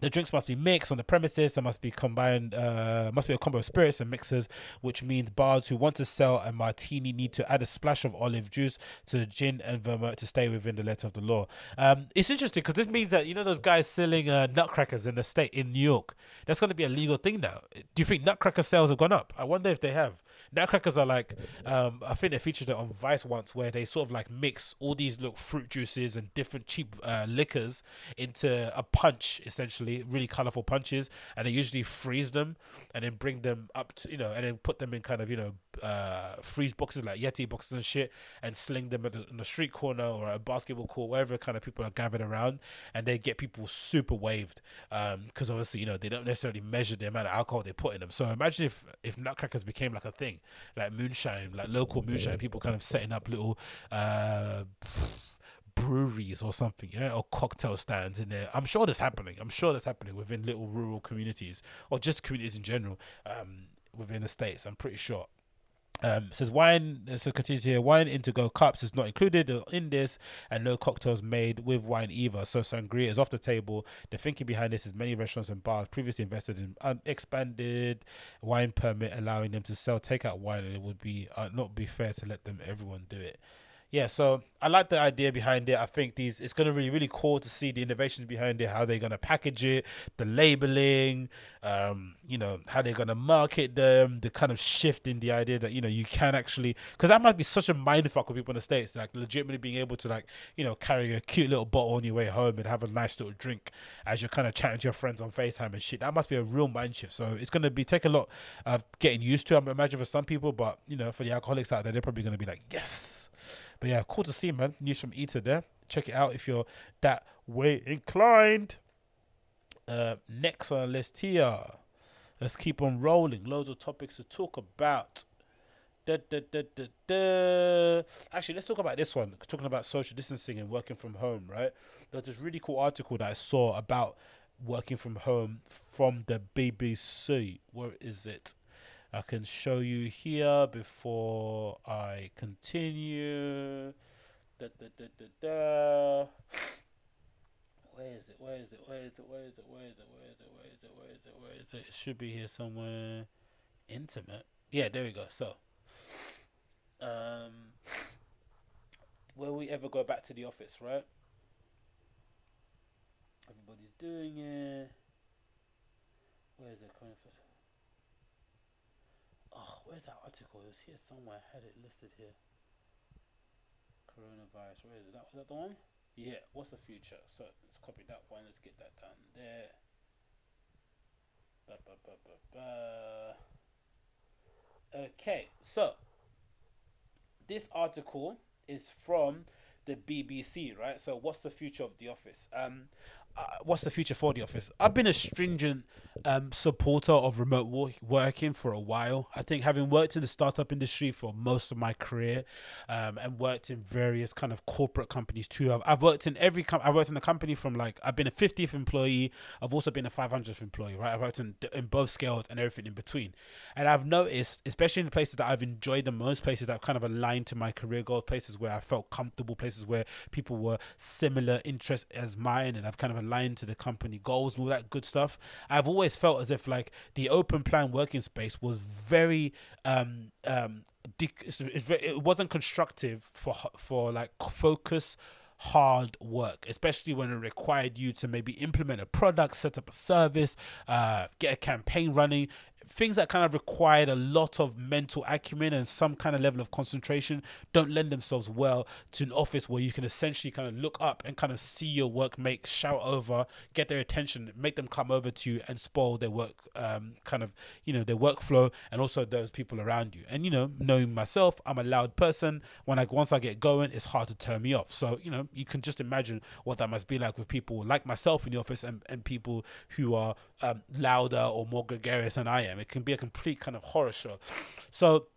the drinks must be mixed on the premises. There must be combined, uh, must be a combo of spirits and mixers, which means bars who want to sell a martini need to add a splash of olive juice to gin and vermouth to stay within the letter of the law. Um, it's interesting because this means that you know those guys selling uh, nutcrackers in the state in New York. That's going to be a legal thing now. Do you think nutcracker sales have gone up? I wonder if they have. Nutcrackers are like, um, I think they featured it on Vice once, where they sort of like mix all these little fruit juices and different cheap uh, liquors into a punch, essentially, really colorful punches, and they usually freeze them and then bring them up to, you know, and then put them in kind of, you know, uh, freeze boxes like Yeti boxes and shit, and sling them at the, in the street corner or a basketball court, wherever kind of people are gathered around, and they get people super waved, because um, obviously, you know, they don't necessarily measure the amount of alcohol they put in them. So imagine if if nutcrackers became like a thing like moonshine, like local moonshine people kind of setting up little uh breweries or something, you know, or cocktail stands in there. I'm sure that's happening. I'm sure that's happening within little rural communities or just communities in general um, within the states. I'm pretty sure. Um, says wine. Says continues here. Wine Indigo cups is not included in this, and no cocktails made with wine either. So sangria is off the table. The thinking behind this is many restaurants and bars previously invested in an expanded wine permit, allowing them to sell takeout wine, and it would be uh, not be fair to let them everyone do it yeah, so I like the idea behind it. I think these it's gonna be really cool to see the innovations behind it, how they're gonna package it, the labeling, um, you know, how they're gonna market them, the kind of shift in the idea that you know you can actually because that might be such a mindfuck for people in the states, like legitimately being able to like you know carry a cute little bottle on your way home and have a nice little drink as you're kind of chatting to your friends on Facetime and shit. That must be a real mind shift. So it's gonna be take a lot of getting used to. I imagine for some people, but you know, for the alcoholics out there, they're probably gonna be like, yes but yeah, cool to see, man. News from Eater there. Check it out if you're that way inclined. Uh, next on the list here. Let's keep on rolling. Loads of topics to talk about. Da, da, da. Actually, let's talk about this one. Talking about social distancing and working from home, right? There's this really cool article that I saw about working from home from the BBC. Where is it? I can show you here before I continue. Da, da, da, da, da. Where is it? Where is it? Where is it? Where is it? Where is it? Where is it? Where is it? Where is it? Where is it? It should be here somewhere. Intimate. Yeah, there we go. So, um, will we ever go back to the office, right? Everybody's doing it. Where is it coming from? Oh, where's that article? It was here somewhere. I had it listed here. Coronavirus. Where is it? That was that the one? Yeah. What's the future? So let's copy that one. Let's get that down there. Ba, ba, ba. Okay, so this article is from the BBC, right? So what's the future of the office? Um, uh, what's the future for the office? I've been a stringent um, supporter of remote work- working for a while. I think having worked in the startup industry for most of my career um, and worked in various kind of corporate companies too. I've, I've worked in every com- I worked in a company from like I've been a 50th employee. I've also been a 500th employee. Right, I've worked in in both scales and everything in between. And I've noticed, especially in the places that I've enjoyed the most, places that kind of aligned to my career goals, places where I felt comfortable, places where people were similar interests as mine, and I've kind of aligned to the company goals and all that good stuff. I've always felt as if like the open plan working space was very um um it wasn't constructive for for like focus hard work, especially when it required you to maybe implement a product, set up a service, uh, get a campaign running things that kind of required a lot of mental acumen and some kind of level of concentration don't lend themselves well to an office where you can essentially kind of look up and kind of see your work make shout over get their attention make them come over to you and spoil their work um, kind of you know their workflow and also those people around you. And you know knowing myself i'm a loud person. When i once i get going it's hard to turn me off. So you know you can just imagine what that must be like with people like myself in the office and, and people who are um, louder or more gregarious than i am it can be a complete kind of horror show. So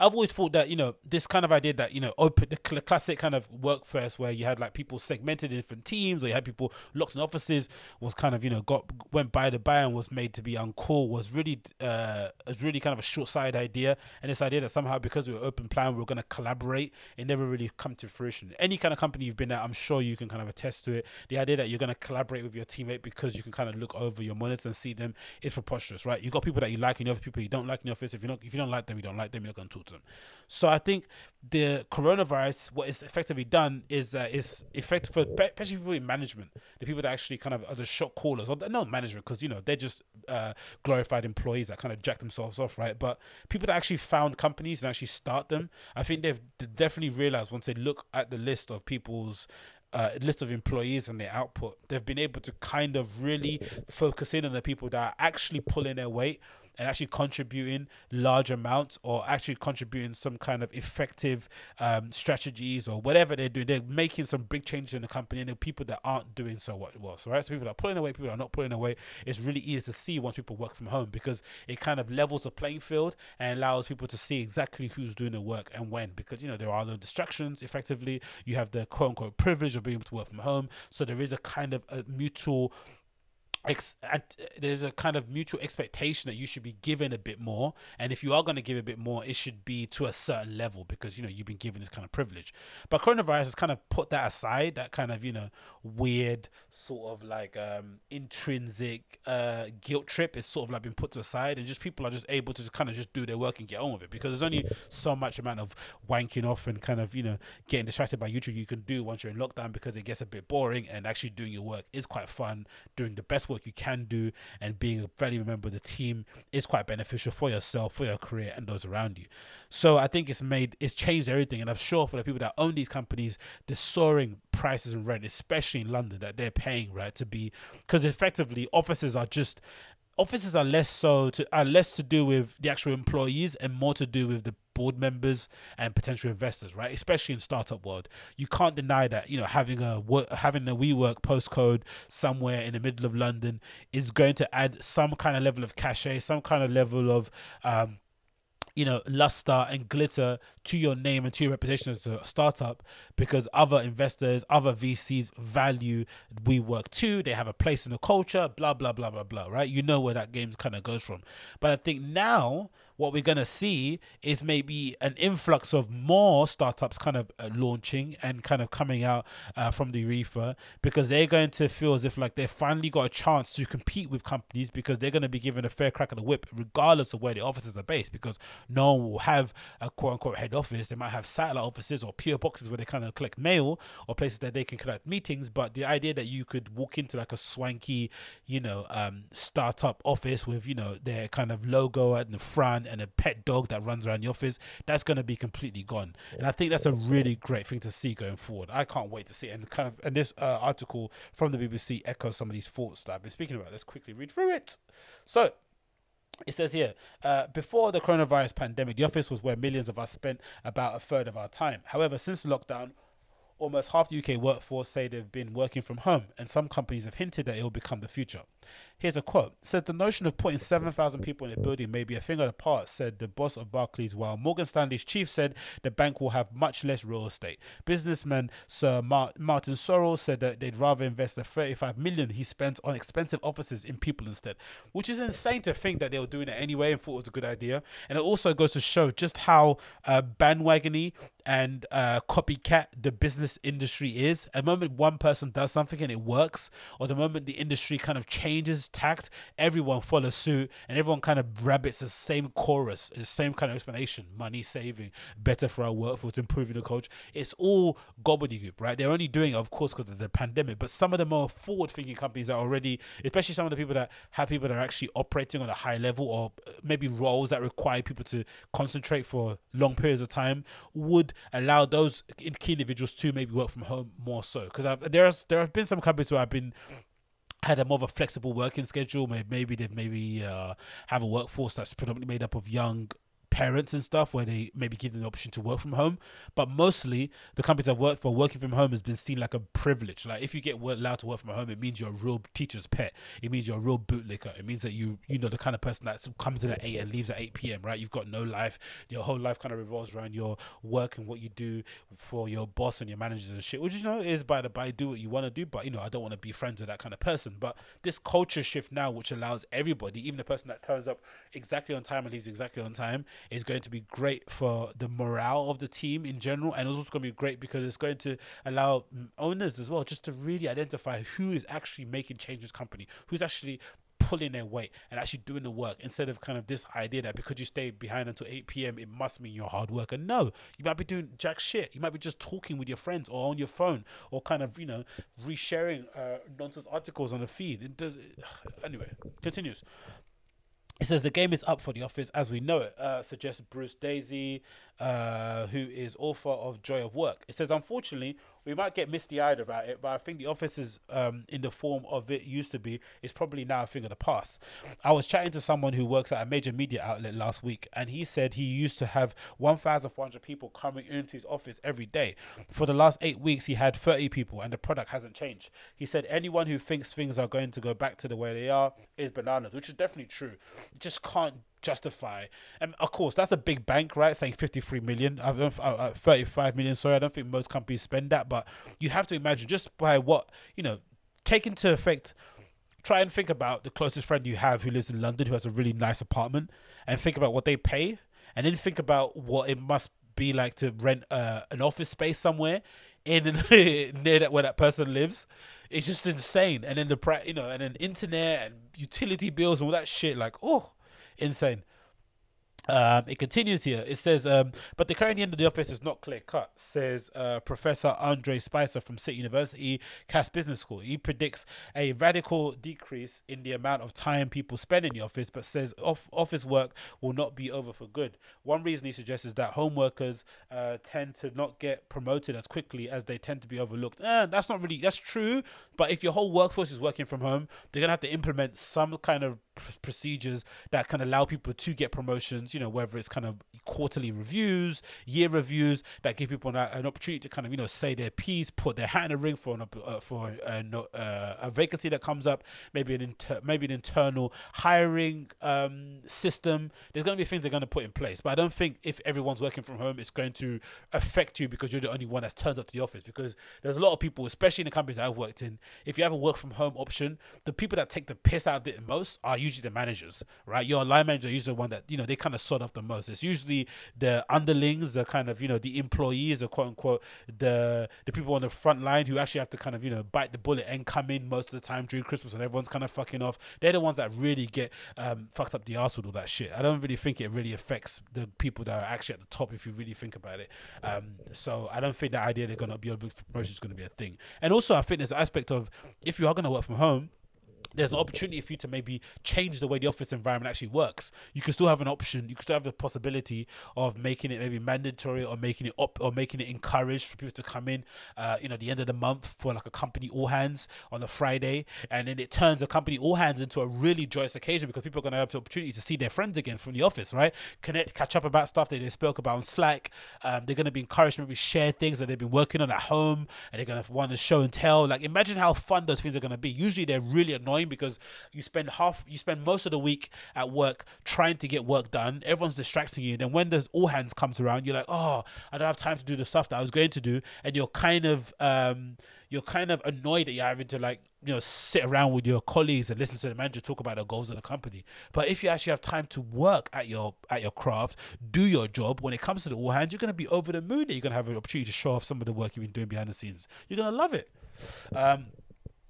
I've always thought that you know this kind of idea that you know open the cl- classic kind of work first where you had like people segmented in different teams or you had people locked in offices was kind of you know got went by the by and was made to be uncool was really uh was really kind of a short sighted idea and this idea that somehow because we were open plan we are going to collaborate it never really come to fruition. Any kind of company you've been at, I'm sure you can kind of attest to it. The idea that you're going to collaborate with your teammate because you can kind of look over your monitor and see them is preposterous, right? you've got people that you like and you have people you don't like in your office. If you not if you don't like them, you don't like them. You're not going to talk So I think the coronavirus, what is effectively done is uh, is effective for especially people in management, the people that actually kind of are the shot callers or not management because you know they're just uh, glorified employees that kind of jack themselves off, right? But people that actually found companies and actually start them, I think they've definitely realized once they look at the list of people's uh, list of employees and their output, they've been able to kind of really focus in on the people that are actually pulling their weight and actually contributing large amounts or actually contributing some kind of effective um, strategies or whatever they're doing. They're making some big changes in the company, and the people that aren't doing so well. So right, so people are pulling away, people are not pulling away. It's really easy to see once people work from home because it kind of levels the playing field and allows people to see exactly who's doing the work and when. Because you know there are no distractions. Effectively, you have the quote unquote privilege of being able to work from home. So there is a kind of a mutual ex- at, there's a kind of mutual expectation that you should be given a bit more. And if you are going to give a bit more it should be to a certain level because you know you've been given this kind of privilege. But coronavirus has kind of put that aside that kind of you know weird sort of like um intrinsic uh guilt trip is sort of like been put to aside and just people are just able to just kind of just do their work and get on with it because there's only so much amount of wanking off and kind of you know getting distracted by youtube you can do once you're in lockdown because it gets a bit boring and actually doing your work is quite fun doing the best work you can do and being a valuable member of the team is quite beneficial for yourself, for your career, and those around you. So I think it's made it's changed everything, and I'm sure for the people that own these companies, the soaring prices and rent, especially in London, that they're paying right to be because effectively offices are just offices are less so to are less to do with the actual employees and more to do with the board members and potential investors, right? Especially in startup world, you can't deny that you know having a having a WeWork postcode somewhere in the middle of London is going to add some kind of level of cachet, some kind of level of um, you know, luster and glitter to your name and to your reputation as a startup because other investors, other VCs value WeWork too. They have a place in the culture, blah, blah, blah, blah, blah, right? You know where that game kind of goes from. But I think now what we're going to see is maybe an influx of more startups kind of uh, launching and kind of coming out uh, from the reefer because they're going to feel as if like they've finally got a chance to compete with companies because they're going to be given a fair crack at the whip regardless of where the offices are based because no one will have a quote unquote head office. They might have satellite offices or pure boxes where they kind of collect mail or places that they can conduct meetings. But the idea that you could walk into like a swanky, you know, um, startup office with, you know, their kind of logo at the front and a pet dog that runs around the office, that's going to be completely gone. And I think that's a really great thing to see going forward. I can't wait to see it. And kind of, and this uh, article from the BBC echoes some of these thoughts that I've been speaking about. Let's quickly read through it. So, it says here, uh, before the coronavirus pandemic, the office was where millions of us spent about a third of our time. However, since lockdown, almost half the UK workforce say they've been working from home, and some companies have hinted that it will become the future. Here's a quote. It says the notion of putting 7,000 people in a building may be a thing of the past, said the boss of Barclays, while Morgan Stanley's chief said the bank will have much less real estate. Businessman Sir Mar- Martin Sorrell said that they'd rather invest the 35 million he spent on expensive offices in people instead, which is insane to think that they were doing it anyway and thought it was a good idea. And it also goes to show just how uh, bandwagony and uh, copycat the business industry is. At the moment one person does something and it works, or the moment the industry kind of changes tact, everyone follows suit and everyone kind of rabbits the same chorus, the same kind of explanation. Money saving, better for our workforce, improving the culture. It's all gobbledygook, right? They're only doing it, of course, because of the pandemic. But some of the more forward-thinking companies are already, especially some of the people that have people that are actually operating on a high level, or uh, maybe roles that require people to concentrate for long periods of time, would allow those key individuals to maybe work from home more so. Because there's there have been some companies where I've been had a more of a flexible working schedule. Maybe they'd maybe uh, have a workforce that's predominantly made up of young parents and stuff where they maybe give them the option to work from home. But mostly the companies I've worked for, working from home has been seen like a privilege. Like if you get allowed to work from home, it means you're a real teacher's pet. It means you're a real bootlicker. It means that you you know the kind of person that comes in at eight and leaves at eight p.m. Right? You've got no life. Your whole life kind of revolves around your work and what you do for your boss and your managers and shit. Which you know is by the by, do what you want to do. But you know I don't want to be friends with that kind of person. But this culture shift now, which allows everybody, even the person that turns up exactly on time and leaves exactly on time, is going to be great for the morale of the team in general, and it's also going to be great because it's going to allow owners as well just to really identify who is actually making changes company, who's actually pulling their weight and actually doing the work instead of kind of this idea that because you stay behind until 8 p.m. it must mean you're hard worker. No, you might be doing jack shit. You might be just talking with your friends or on your phone or kind of, you know, resharing uh, nonsense articles on the feed. It does, anyway, continues. It says the game is up for the office as we know it, uh, suggests Bruce Daisley, uh, who is author of Joy of Work. It says, unfortunately, we might get misty eyed about it, but I think the office is um, in the form of it used to be is probably now a thing of the past. I was chatting to someone who works at a major media outlet last week, and he said he used to have 1,400 people coming into his office every day. For the last eight weeks, he had 30 people, and the product hasn't changed. He said anyone who thinks things are going to go back to the way they are is bananas, which is definitely true. You just can't justify. And of course that's a big bank right? Saying 53 million. I don't uh, uh, 35 million sorry i don't think most companies spend that but you have to imagine just by what you know take into effect try and think about the closest friend you have who lives in london who has a really nice apartment and think about what they pay and then think about what it must be like to rent uh, an office space somewhere in [laughs] near that where that person lives. It's just insane. And then the you know and then internet and utility bills and all that shit like oh insane. Um, it continues here. It says, um, but the current end of the office is not clear cut, says uh, Professor Andre Spicer from City University Cass Business School. He predicts a radical decrease in the amount of time people spend in the office, but says off- office work will not be over for good. One reason he suggests is that home workers uh, tend to not get promoted as quickly as they tend to be overlooked. Eh, that's not really, that's true, but if your whole workforce is working from home, they're going to have to implement some kind of pr- procedures that can allow people to get promotions you know whether it's kind of quarterly reviews year reviews that give people an, an opportunity to kind of you know say their piece put their hat in the ring for an, uh, for a, uh, a vacancy that comes up maybe an inter- maybe an internal hiring um, system. There's going to be things they're going to put in place but i don't think if everyone's working from home it's going to affect you because you're the only one that's turned up to the office because there's a lot of people especially in the companies i've worked in if you have a work from home option the people that take the piss out of it the most are usually the managers, right? Your line manager is usually the one that you know they kind of sort off the most. It's usually the underlings, the kind of you know the employees, the quote unquote the the people on the front line who actually have to kind of you know bite the bullet and come in most of the time during Christmas and everyone's kind of fucking off. They're the ones that really get um, fucked up the ass with all that shit. I don't really think it really affects the people that are actually at the top if you really think about it. Um, so I don't think that idea they're gonna be able to promotion is gonna be a thing. And also I think there's an aspect of if you are gonna work from home there's an opportunity for you to maybe change the way the office environment actually works. You can still have an option. You can still have the possibility of making it maybe mandatory or making it up or making it encouraged for people to come in, uh, you know, the end of the month for like a company all hands on a Friday, and then it turns a company all hands into a really joyous occasion because people are going to have the opportunity to see their friends again from the office, right? Connect, catch up about stuff that they spoke about on Slack. Um, they're going to be encouraged to maybe share things that they've been working on at home, and they're going to want to show and tell. Like, imagine how fun those things are going to be. Usually, they're really annoying because you spend half you spend most of the week at work trying to get work done. Everyone's distracting you. Then when the all hands comes around you're like oh i don't have time to do the stuff that i was going to do. And you're kind of um you're kind of annoyed that you're having to like you know sit around with your colleagues and listen to the manager talk about the goals of the company. But if you actually have time to work at your at your craft do your job when it comes to the all hands you're going to be over the moon that you're going to have an opportunity to show off some of the work you've been doing behind the scenes. You're going to love it. Um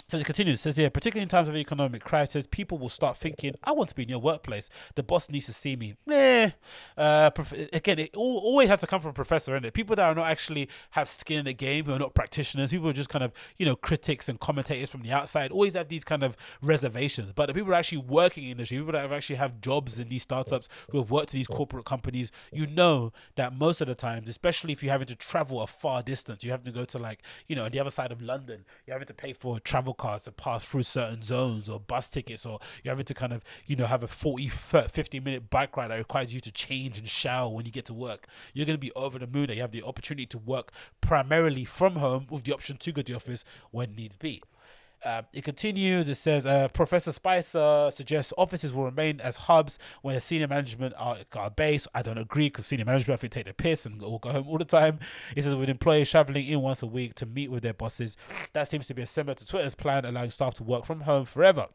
so it continues. It says here, particularly in times of economic crisis, people will start thinking, "I want to be in your workplace. The boss needs to see me." Nah. Uh, again, it all, always has to come from a professor, isn't it? People that are not actually have skin in the game, who are not practitioners, people are just kind of you know critics and commentators from the outside, always have these kind of reservations. But the people actually working in the industry, people that have actually have jobs in these startups, who have worked in these corporate companies, you know that most of the times, especially if you're having to travel a far distance, you have to go to like you know the other side of London, you're having to pay for travel cards to pass through certain zones or bus tickets or you're having to kind of you know have a 40 50 minute bike ride that requires you to change and shower when you get to work. You're going to be over the moon that you have the opportunity to work primarily from home with the option to go to the office when need be uh, it continues. It says uh, Professor Spicer suggests offices will remain as hubs where senior management are, are based. I don't agree because senior management I think take the piss and will go home all the time. He says with employees traveling in once a week to meet with their bosses, that seems to be a similar to Twitter's plan, allowing staff to work from home forever.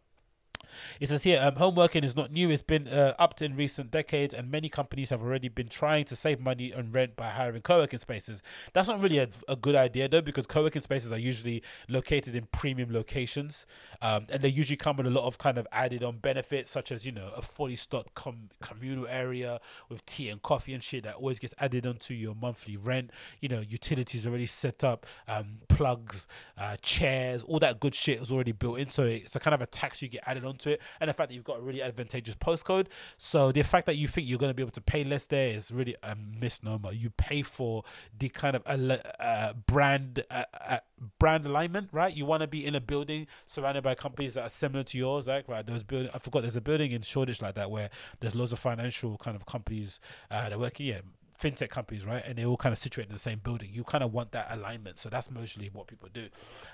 It says here, um, home working is not new. It's been uh, upped in recent decades, and many companies have already been trying to save money on rent by hiring co-working spaces. That's not really a, a good idea though, because co-working spaces are usually located in premium locations, um, and they usually come with a lot of kind of added-on benefits, such as you know a fully stocked com- communal area with tea and coffee and shit that always gets added onto your monthly rent. You know, utilities already set up, um, plugs, uh, chairs, all that good shit is already built in, so it's a kind of a tax you get added onto into it, and the fact that you've got a really advantageous postcode. So the fact that you think you're going to be able to pay less there is really a misnomer. You pay for the kind of uh, brand uh, uh, brand alignment, right? You want to be in a building surrounded by companies that are similar to yours, like right? Those building, I forgot there's a building in Shoreditch like that where there's loads of financial kind of companies uh, that work here fintech companies, right? And they all kind of situate in the same building. You kind of want that alignment. So that's mostly what people do.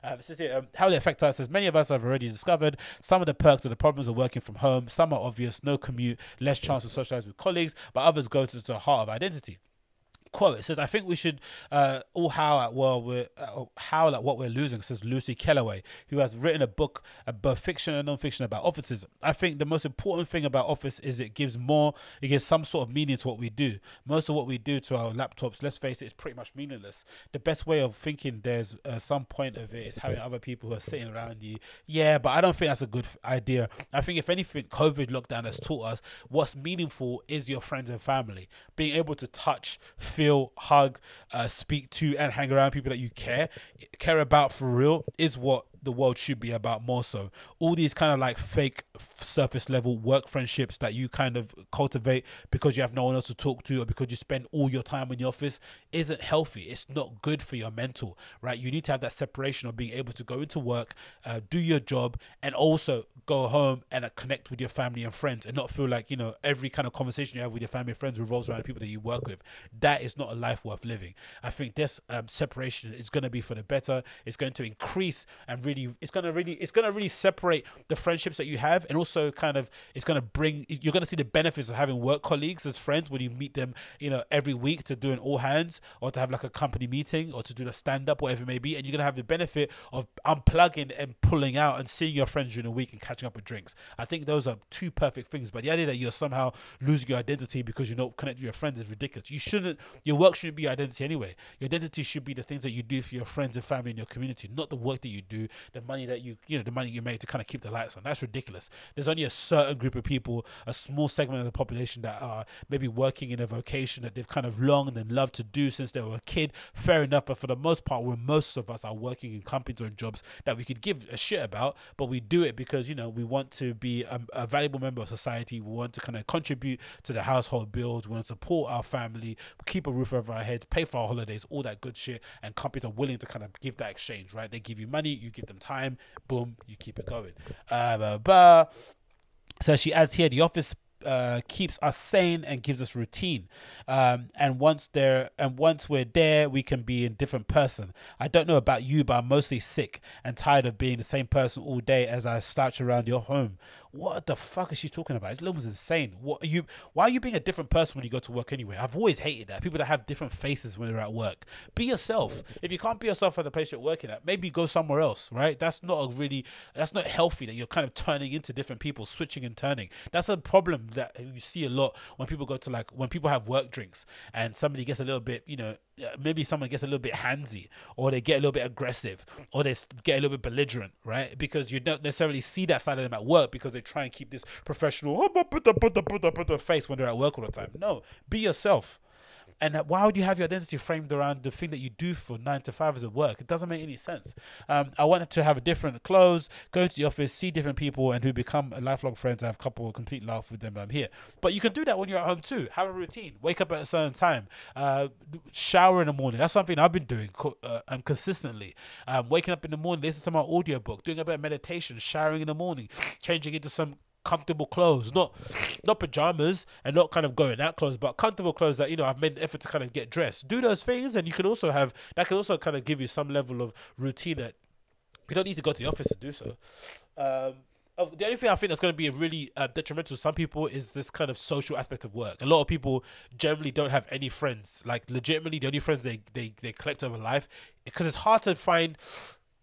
Um, so um, how they affect us, as many of us have already discovered, some of the perks or the problems of working from home. Some are obvious, no commute, less chance to socialize with colleagues, but others go to the heart of identity quote. It says, "I think we should uh, all howl at well, we're uh, howl at what we're losing." Says Lucy Kellaway, who has written a book, uh, both fiction and non-fiction, about offices. I think the most important thing about office is it gives more, it gives some sort of meaning to what we do. Most of what we do to our laptops, let's face it, is pretty much meaningless. The best way of thinking there's uh, some point of it is having other people who are sitting around you. Yeah, but I don't think that's a good idea. I think if anything, COVID lockdown has taught us what's meaningful is your friends and family, being able to touch feel, hug, uh, speak to, and hang around people that you care care about for real is what the world should be about more so. All these kind of like fake surface level work friendships that you kind of cultivate because you have no one else to talk to or because you spend all your time in the office isn't healthy. It's not good for your mental, right? You need to have that separation of being able to go into work, uh, do your job, and also go home and uh, connect with your family and friends and not feel like, you know, every kind of conversation you have with your family and friends revolves around the people that you work with. That is not a life worth living. I think this um, separation is going to be for the better. It's going to increase and really it's gonna really it's gonna really separate the friendships that you have and also kind of it's gonna bring you're gonna see the benefits of having work colleagues as friends when you meet them you know every week to do an all hands or to have like a company meeting or to do the stand up whatever it may be. And you're gonna have the benefit of unplugging and pulling out and seeing your friends during the week and catching up with drinks. I think those are two perfect things but the idea that you're somehow losing your identity because you're not connected with your friends is ridiculous. You shouldn't your work shouldn't be your identity anyway. Your identity should be the things that you do for your friends and family and your community not the work that you do the money that you you know the money you made to kind of keep the lights on. That's ridiculous. There's only a certain group of people, a small segment of the population that are maybe working in a vocation that they've kind of longed and loved to do since they were a kid. Fair enough, but for the most part, where most of us are working in companies or in jobs that we could give a shit about, but we do it because you know we want to be a, a valuable member of society. We want to kind of contribute to the household bills. We want to support our family, keep a roof over our heads, pay for our holidays, all that good shit. And companies are willing to kind of give that exchange, right? They give you money, you give them time boom, you keep it going. Uh, blah, blah. So she adds here the office uh, keeps us sane and gives us routine. Um, and once there and once we're there, we can be a different person. I don't know about you, but I'm mostly sick and tired of being the same person all day as I slouch around your home what the fuck is she talking about? This woman's insane. What are you? Why are you being a different person when you go to work anyway? I've always hated that. People that have different faces when they're at work. Be yourself. If you can't be yourself at the place you're working at, maybe go somewhere else. Right? That's not a really. That's not healthy. That you're kind of turning into different people, switching and turning. That's a problem that you see a lot when people go to like when people have work drinks and somebody gets a little bit, you know, uh, maybe someone gets a little bit handsy or they get a little bit aggressive or they get a little bit belligerent, right? Because you don't necessarily see that side of them at work because they try and keep this professional face when they're at work all the time. No, be yourself. And why would you have your identity framed around the thing that you do for nine to five as a work? It doesn't make any sense. Um, I wanted to have different clothes, go to the office, see different people, and who become lifelong friends. I have a couple of complete laugh with them. I'm here. But you can do that when you're at home too. Have a routine. Wake up at a certain time. Uh, shower in the morning. That's something I've been doing uh, um, consistently. Um, waking up in the morning, listening to my audiobook, doing a bit of meditation, showering in the morning, changing into some comfortable clothes, not not pajamas and not kind of going out clothes, but comfortable clothes that you know I've made an effort to kind of get dressed. Do those things, and you can also have that can also kind of give you some level of routine that you don't need to go to the office to do so. Um, the only thing I think that's going to be really uh, detrimental to some people is this kind of social aspect of work. A lot of people generally don't have any friends. Like legitimately, the only friends they they, they collect over life because it's hard to find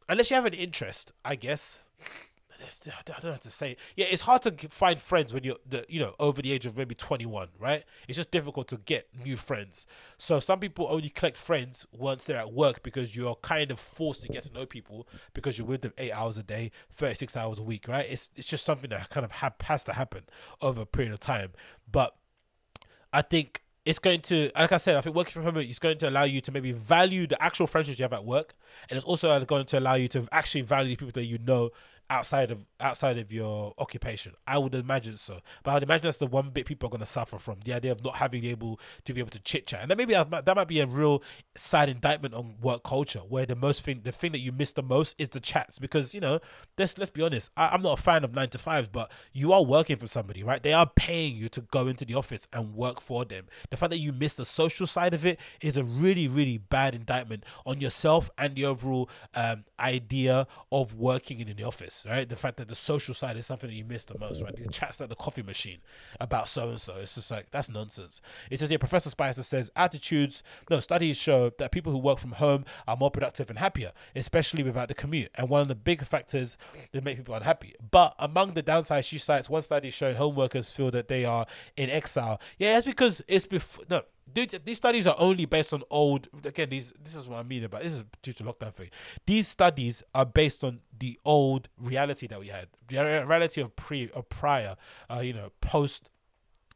unless you have an interest. I guess I don't know how to say. It. Yeah, it's hard to find friends when you're the you know over the age of maybe 21, right? It's just difficult to get new friends. So some people only collect friends once they're at work because you're kind of forced to get to know people because you're with them eight hours a day, 36 hours a week, right? It's it's just something that kind of ha- has to happen over a period of time. But I think it's going to, like I said, I think working from home is going to allow you to maybe value the actual friendships you have at work, and it's also going to allow you to actually value the people that you know outside of outside of your occupation. I would imagine so, but I would imagine that's the one bit people are going to suffer from the idea of not having able to be able to chit chat, and then maybe that might, that might be a real side indictment on work culture, where the most thing, the thing that you miss the most is the chats, because you know, let's let's be honest, I, I'm not a fan of nine to fives, but you are working for somebody, right? They are paying you to go into the office and work for them. The fact that you miss the social side of it is a really really bad indictment on yourself and the overall um, idea of working in the office, right? The fact that the social side is something that you miss the most, right? The chats at the coffee machine about so and so. It's just like that's nonsense. It says here, Professor Spicer says attitudes. No studies show that people who work from home are more productive and happier, especially without the commute. And one of the big factors that make people unhappy. But among the downsides, she cites one study showing home workers feel that they are in exile. Yeah, that's because it's before no dude, these studies are only based on old. Again, these this is what I mean about this is due to lockdown thing. These studies are based on the old reality that we had, the reality of pre or prior, uh, you know, post.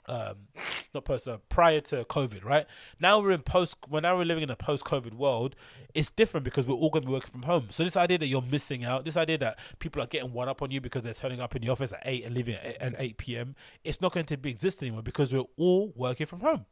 Um, not post uh, prior to COVID, right? Now we're in post. Well, now we're living in a post-COVID world. It's different because we're all going to be working from home. So this idea that you're missing out, this idea that people are getting one up on you because they're turning up in the office at eight and leaving at eight, at 8 p.m. It's not going to be exist anymore because we're all working from home.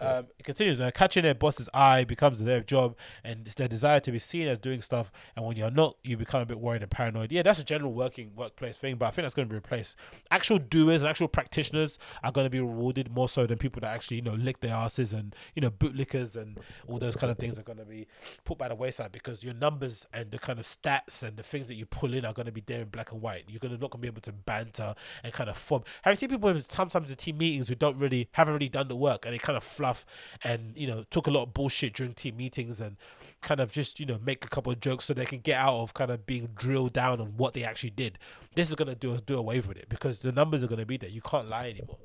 Um, it continues, uh, catching their boss's eye becomes their job, and it's their desire to be seen as doing stuff. And when you're not, you become a bit worried and paranoid. Yeah, that's a general working workplace thing, but I think that's going to be replaced. Actual doers and actual practitioners are going to be rewarded more so than people that actually, you know, lick their asses and you know, bootlickers and all those kind of things are going to be put by the wayside because your numbers and the kind of stats and the things that you pull in are going to be there in black and white. You're going to not going to be able to banter and kind of fob. Have you seen people in- sometimes in team meetings who don't really haven't really done the work and they kind of fluff and you know talk a lot of bullshit during team meetings and kind of just you know make a couple of jokes so they can get out of kind of being drilled down on what they actually did. This is gonna do do away with it because the numbers are gonna be there. You can't lie anymore.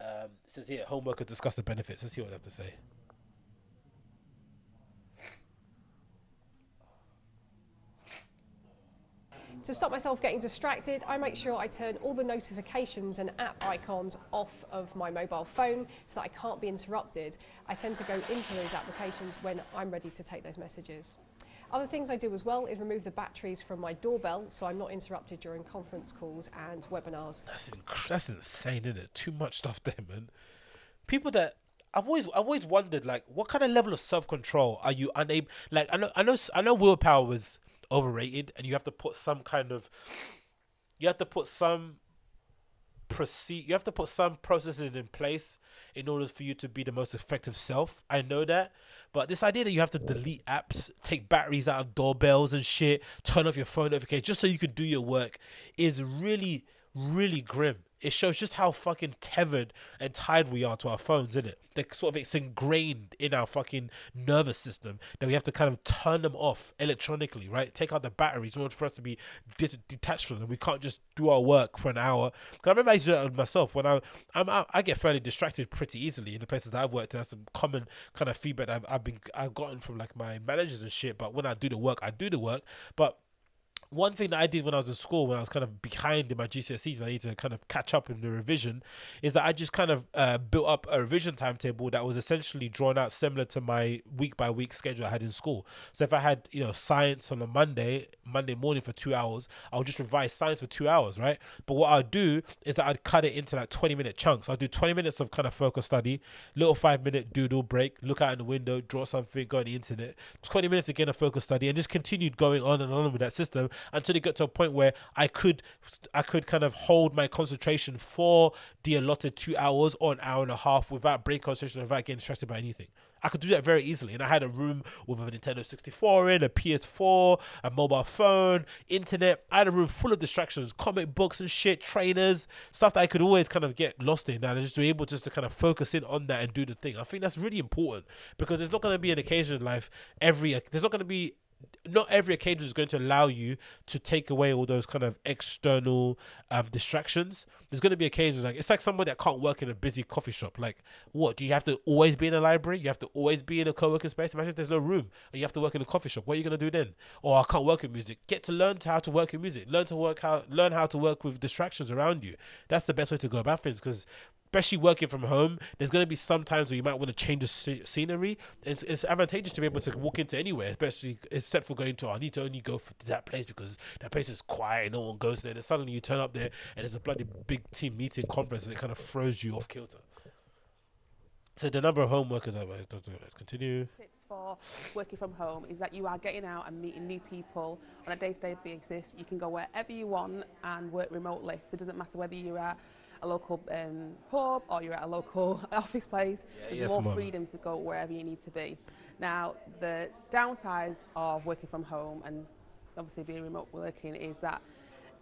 Um, it says here, homeworkers discuss the benefits. Let's see what they have to say. To stop myself getting distracted, I make sure I turn all the notifications and app icons off of my mobile phone so that I can't be interrupted. I tend to go into those applications when I'm ready to take those messages. Other things I do as well is remove the batteries from my doorbell so I'm not interrupted during conference calls and webinars. That's inc- that's insane, isn't it? Too much stuff there, man. People that I've always I've always wondered like what kind of level of self control are you unable like I know I know I know willpower was overrated and you have to put some kind of you have to put some proceed you have to put some processes in place in order for you to be the most effective self. I know that but this idea that you have to delete apps take batteries out of doorbells and shit turn off your phone notifications just so you can do your work is really really grim it shows just how fucking tethered and tied we are to our phones, isn't it? They sort of it's ingrained in our fucking nervous system that we have to kind of turn them off electronically, right? Take out the batteries in order for us to be dis- detached from them. We can't just do our work for an hour. Cause I remember I used to do that myself when I I'm I get fairly distracted pretty easily in the places I've worked. And that's some common kind of feedback I've, I've been I've gotten from like my managers and shit. But when I do the work, I do the work. But one thing that I did when I was in school, when I was kind of behind in my GCSEs, and I need to kind of catch up in the revision, is that I just kind of uh, built up a revision timetable that was essentially drawn out similar to my week by week schedule I had in school. So if I had, you know, science on a Monday, Monday morning for two hours, I'll just revise science for two hours, right? But what I'd do is that I'd cut it into like 20 minute chunks. I'd do 20 minutes of kind of focus study, little five minute doodle break, look out in the window, draw something, go on the internet, 20 minutes again of focus study, and just continued going on and on with that system until it got to a point where I could I could kind of hold my concentration for the allotted two hours or an hour and a half without break concentration, without getting distracted by anything. I could do that very easily. And I had a room with a Nintendo 64 in, a PS4, a mobile phone, internet. I had a room full of distractions, comic books and shit, trainers, stuff that I could always kind of get lost in. And just to be able just to kind of focus in on that and do the thing. I think that's really important because there's not going to be an occasion in life every, there's not going to be not every occasion is going to allow you to take away all those kind of external um, distractions. There's going to be occasions like it's like somebody that can't work in a busy coffee shop. Like, what do you have to always be in a library? You have to always be in a co-working space. Imagine if there's no room and you have to work in a coffee shop. What are you going to do then? Or I can't work in music. Get to learn how to work in music. Learn to work how learn how to work with distractions around you. That's the best way to go about things because especially working from home, there's going to be some times where you might want to change the sce- scenery. It's, it's advantageous to be able to walk into anywhere, especially except for going to, "Oh, I need to only go to that place because that place is quiet, and no one goes there. And suddenly you turn up there and there's a bloody big team meeting conference and it kind of throws you off kilter. So the number of home workers, let's continue. tips for working from home is that you are getting out and meeting new people on a day-to-day basis. You can go wherever you want and work remotely. So it doesn't matter whether you're at a local um, pub or you're at a local [laughs] office place. There's yes, more freedom to go wherever you need to be. Now, the downside of working from home and obviously being remote working is that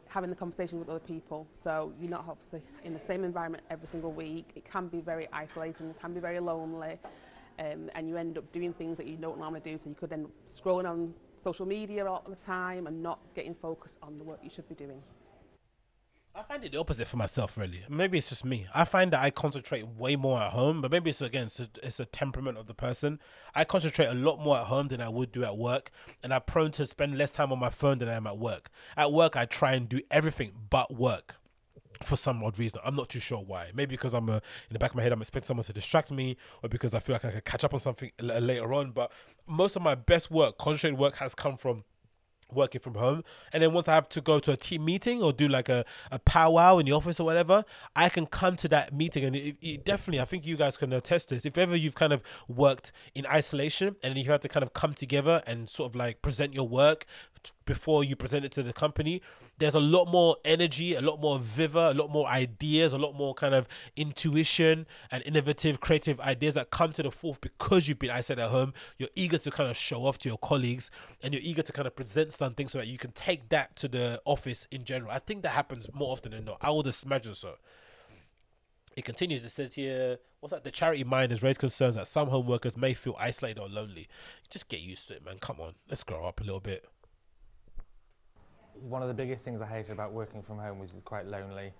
having the conversation with other people. So you're not obviously in the same environment every single week. It can be very isolating, it can be very lonely, um, and you end up doing things that you don't normally do. So you could end up scrolling on social media all the time and not getting focused on the work you should be doing. I find it the opposite for myself, really. Maybe it's just me. I find that I concentrate way more at home, but maybe it's again, it's a, it's a temperament of the person. I concentrate a lot more at home than I would do at work, and I'm prone to spend less time on my phone than I am at work. At work, I try and do everything but work. For some odd reason, I'm not too sure why. Maybe because I'm uh in the back of my head, I'm expecting someone to distract me, or because I feel like I can catch up on something later on. But most of my best work, concentrated work, has come from working from home. And then once i have to go to a team meeting or do like a, a powwow in the office or whatever i can come to that meeting. And it, it definitely i think you guys can attest to this. If ever you've kind of worked in isolation and you have to kind of come together and sort of like present your work before you present it to the company there's a lot more energy a lot more viva a lot more ideas a lot more kind of intuition and innovative creative ideas that come to the forth because you've been isolated at home. You're eager to kind of show off to your colleagues and you're eager to kind of present something so that you can take that to the office in general i think that happens more often than not i would imagine so it continues. It says here, what's that? The charity Mind has raised concerns that some home workers may feel isolated or lonely. Just get used to it, man. Come on, let's grow up a little bit. one of the biggest things I hate about working from home is it's quite lonely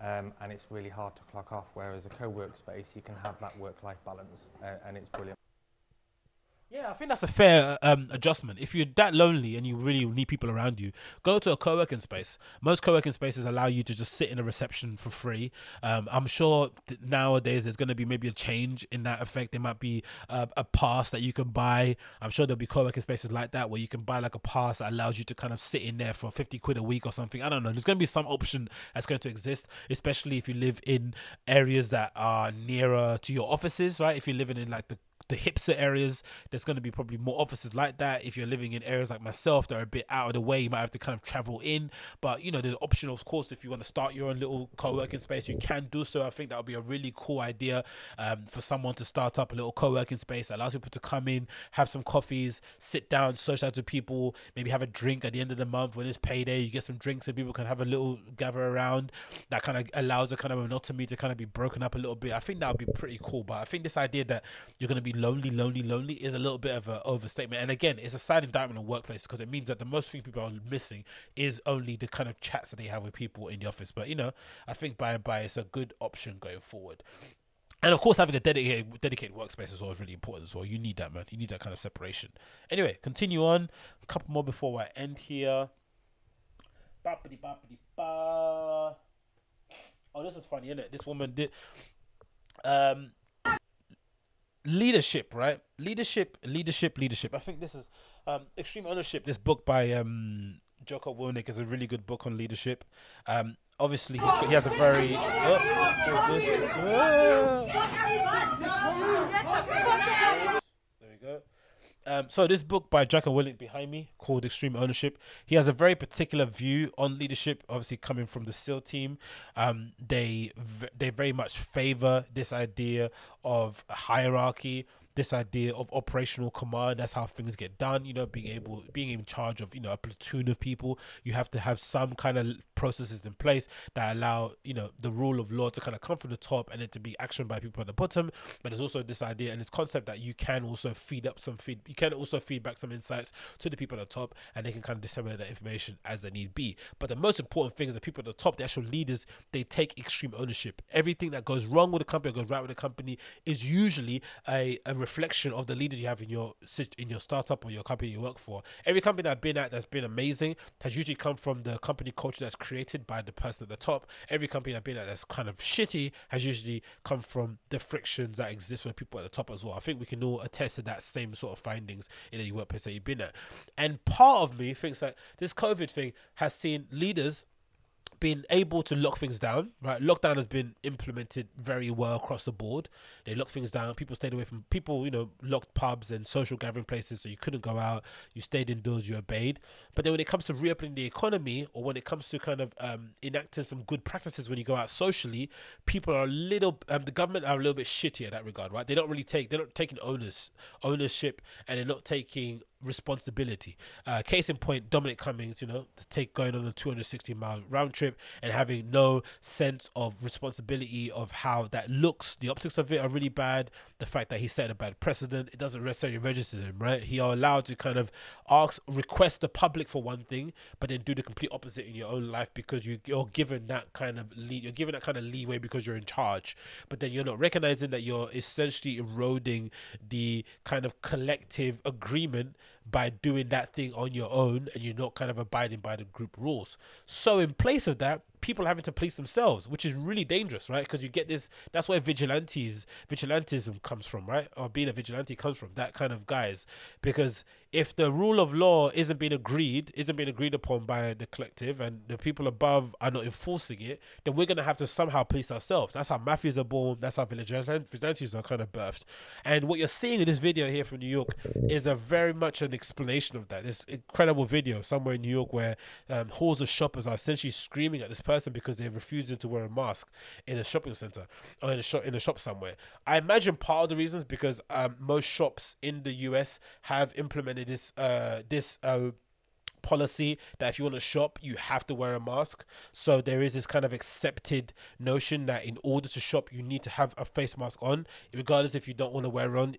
um, and it's really hard to clock off. Whereas a co-work space, you can have that work-life balance uh, and it's brilliant. Yeah, I think that's a fair um, adjustment. If you're that lonely and you really need people around you, go to a co-working space. Most co-working spaces allow you to just sit in a reception for free. Um, I'm sure nowadays there's going to be maybe a change in that effect. There might be a, a pass that you can buy. I'm sure there'll be co-working spaces like that where you can buy like a pass that allows you to kind of sit in there for 50 quid a week or something. I don't know. There's going to be some option that's going to exist, especially if you live in areas that are nearer to your offices, right? If you're living in like the the hipster areas, there's going to be probably more offices like that. If you're living in areas like myself that are a bit out of the way, you might have to kind of travel in. But you know, there's option, of course, if you want to start your own little co-working space, you can do so. I think that would be a really cool idea um, for someone to start up a little co-working space that allows people to come in, have some coffees, sit down, socialize with people, maybe have a drink at the end of the month when it's payday. You get some drinks and people can have a little gather around. That kind of allows a kind of monotony to kind of be broken up a little bit. I think that would be pretty cool. But I think this idea that you're going to be lonely, lonely, lonely is a little bit of an overstatement. And again, it's a side indictment on workplace because it means that the most thing people are missing is only the kind of chats that they have with people in the office. But you know, I think by and by it's a good option going forward. And of course, having a dedicated dedicated workspace as well is really important as well. You need that, man. You need that kind of separation. Anyway, continue on. A couple more before I end here. Oh, this is funny, isn't it? This woman did. Um, leadership, right? Leadership, leadership, leadership. I think this is um, Extreme Ownership. This book by um, Jocko Willink is a really good book on leadership. Um, obviously, he's got, he has a very. Oh. There we go. Um, so this book by Jocko Willink behind me called Extreme Ownership. He has a very particular view on leadership. Obviously, coming from the SEAL team, um, they they very much favor this idea of hierarchy, this idea of operational command. That's how things get done. You know, being able, being in charge of you know a platoon of people, you have to have some kind of processes in place that allow you know the rule of law to kind of come from the top and it to be actioned by people at the bottom. But there's also this idea and this concept that you can also feed up some feed. You can also feed back some insights to the people at the top, and they can kind of disseminate that information as they need be. But the most important thing is the people at the top, the actual leaders, they take extreme ownership. Everything that goes wrong with the company goes right with the company is usually a, a reflection of the leaders you have in your in your startup or your company you work for. Every company I've been at that's been amazing has usually come from the company culture that's created by the person at the top. Every company I've been at that's kind of shitty has usually come from the frictions that exist the people at the top as well. I think we can all attest to that same sort of findings in any workplace that you've been at. And part of me thinks that this COVID thing has seen leaders been able to lock things down, right? Lockdown has been implemented very well across the board. They locked things down. People stayed away from people, you know, locked pubs and social gathering places, so you couldn't go out. You stayed indoors. You obeyed. But then when it comes to reopening the economy, or when it comes to kind of um, enacting some good practices when you go out socially, people are a little. Um, the government are a little bit shitty in that regard, right? They don't really take. They're not taking owners ownership, and they're not taking responsibility. Uh, case in point, Dominic Cummings, you know, to take going on a 260 mile round trip and having no sense of responsibility of how that looks. The optics of it are really bad. The fact that he set a bad precedent, it doesn't necessarily register him, right? He are allowed to kind of ask, request the public for one thing, but then do the complete opposite in your own life because you, you're given that kind of lead, you're given that kind of leeway because you're in charge, but then you're not recognizing that you're essentially eroding the kind of collective agreement by doing that thing on your own and you're not kind of abiding by the group rules. So in place of that, people having to police themselves, which is really dangerous, right? Because you get this that's where vigilantes vigilantism comes from, right? Or being a vigilante comes from, that kind of guys. Because if the rule of law isn't being agreed, isn't being agreed upon by the collective and the people above are not enforcing it, then we're gonna have to somehow police ourselves. That's how mafias are born, that's how vigilantes are kind of birthed. And what you're seeing in this video here from New York is a very much an explanation of that. This incredible video somewhere in New York where um, halls of shoppers are essentially screaming at this person because they're refusing to wear a mask in a shopping center or in a shop in a shop somewhere. I imagine part of the reasons because um, most shops in the US have implemented this uh, this uh, policy that if you want to shop you have to wear a mask so there is this kind of accepted notion that in order to shop you need to have a face mask on regardless if you don't want to wear on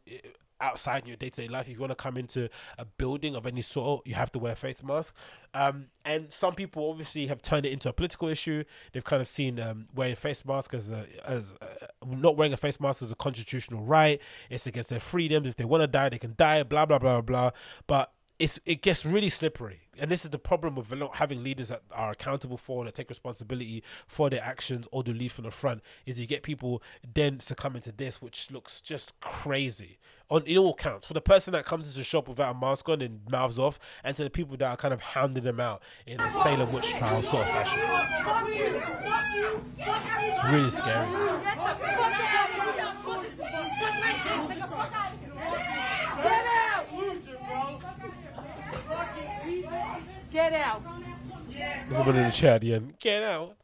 outside in your day-to-day life if you want to come into a building of any sort you have to wear a face mask. Um, and some people obviously have turned it into a political issue. They've kind of seen um, wearing a face mask as a, as a, not wearing a face mask as a constitutional right. It's against their freedoms. If they want to die they can die blah blah blah blah but it's it gets really slippery. And this is the problem with not having leaders that are accountable for that take responsibility for their actions or to lead from the front is you get people then succumbing to this which looks just crazy on in all counts for the person that comes into the shop without a mask on and mouths off and to the people that are kind of hounding them out in a Salem witch trial sort of fashion. It's really scary. Get out. the woman in the chair at the end. Get out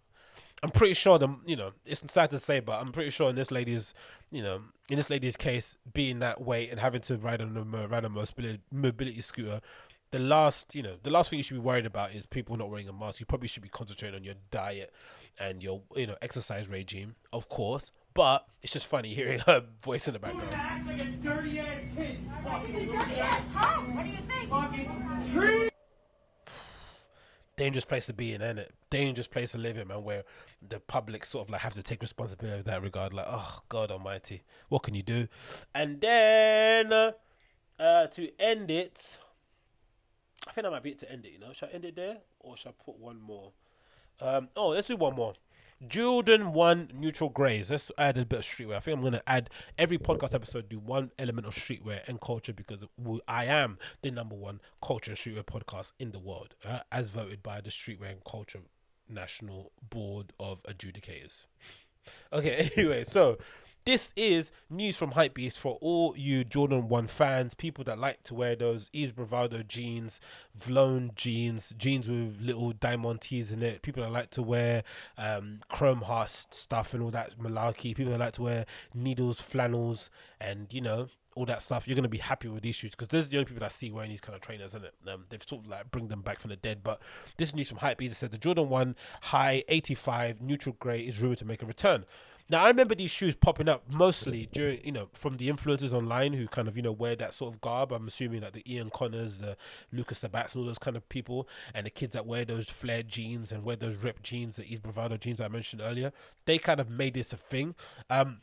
I'm pretty sure the you know it's sad to say, but I'm pretty sure in this lady's you know in this lady's case, being that way and having to ride on a mo- ride a mobility, mobility scooter, the last you know the last thing you should be worried about is people not wearing a mask. You probably should be concentrating on your diet and your you know exercise regime, of course. But it's just funny hearing [laughs] her voice in the background. Dangerous place to be in, isn't it? Dangerous place to live in, man, where the public sort of like have to take responsibility of that regard. Like, oh God Almighty, what can you do? And then uh, to end it, I think I might be it to end it. You know, should I end it there or should I put one more? Um, oh, let's do one more. Jordan one neutral grays. Let's add a bit of streetwear. I think I'm gonna add every podcast episode do one element of streetwear and culture because I am the number one culture and streetwear podcast in the world, uh, as voted by the Streetwear and Culture National Board of Adjudicators. [laughs] Okay, [laughs] anyway, so this is news from Hypebeast for all you Jordan 1 fans, people that like to wear those Ease Bravado jeans, Vlone jeans, jeans with little diamond tees in it, people that like to wear um, chrome heart stuff and all that malarkey, people that like to wear needles, flannels, and you know, all that stuff, you're gonna be happy with these shoes because those are the only people that see wearing these kind of trainers, isn't it? Um, they've sort of like bring them back from the dead. But this news from Hypebeast says the Jordan One High 85 neutral grey is rumored to make a return. Now I remember these shoes popping up mostly during, you know, from the influencers online who kind of, you know, wear that sort of garb. I'm assuming like the Ian Connors, the Lucas Sabbats, and all those kind of people, and the kids that wear those flared jeans and wear those ripped jeans, the East Bravado jeans I mentioned earlier. They kind of made this a thing. Um,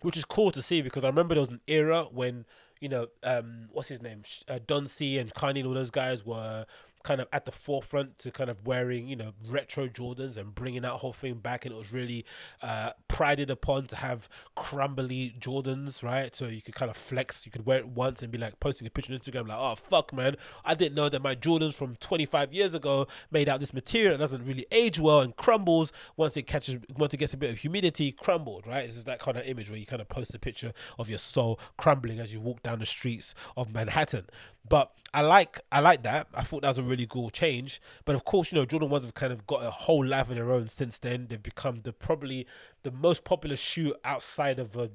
which is cool to see because I remember there was an era when you know um, what's his name, uh, Don C and Kanye and all those guys were kind of at the forefront to kind of wearing you know retro Jordans and bringing that whole thing back, and it was really uh, prided upon to have crumbly Jordans, right? So you could kind of flex, you could wear it once and be like posting a picture on Instagram, like, oh fuck, man, I didn't know that my Jordans from 25 years ago made out this material that doesn't really age well and crumbles once it catches, once it gets a bit of humidity, crumbled, right? This is that kind of image where you kind of post a picture of your soul crumbling as you walk down the streets of Manhattan. But I like I like that. I thought that was a really cool change. But of course, you know, Jordan ones have kind of got a whole life of their own since then. They've become the probably the most popular shoe outside of a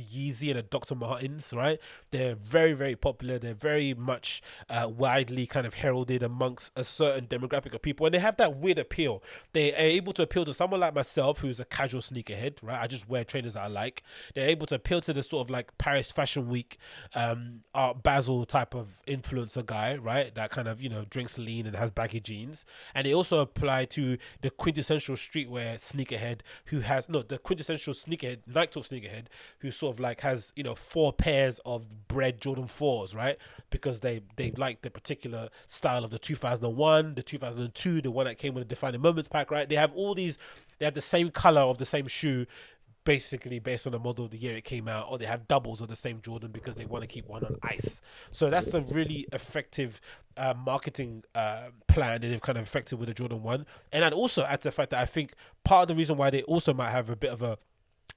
Yeezy and the Dr. Martens, right? They're very, very popular. They're very much uh, widely kind of heralded amongst a certain demographic of people, and they have that weird appeal. They are able to appeal to someone like myself, who's a casual sneakerhead, right? I just wear trainers that I like. They're able to appeal to the sort of like Paris Fashion Week, um, Art Basel type of influencer guy, right? That kind of you know drinks lean and has baggy jeans, and they also apply to the quintessential streetwear sneakerhead who has no the quintessential sneakerhead Nike Talk sneakerhead who sort of like has you know four pairs of bred Jordan fours, right? Because they they like the particular style of the 2001, the 2002, the one that came with the defining moments pack, right? They have all these, they have the same color of the same shoe. Basically, based on the model of the year it came out, or they have doubles of the same Jordan because they want to keep one on ice. So that's a really effective uh, marketing uh, plan that they've kind of affected with the Jordan One. And I'd also add to the fact that I think part of the reason why they also might have a bit of a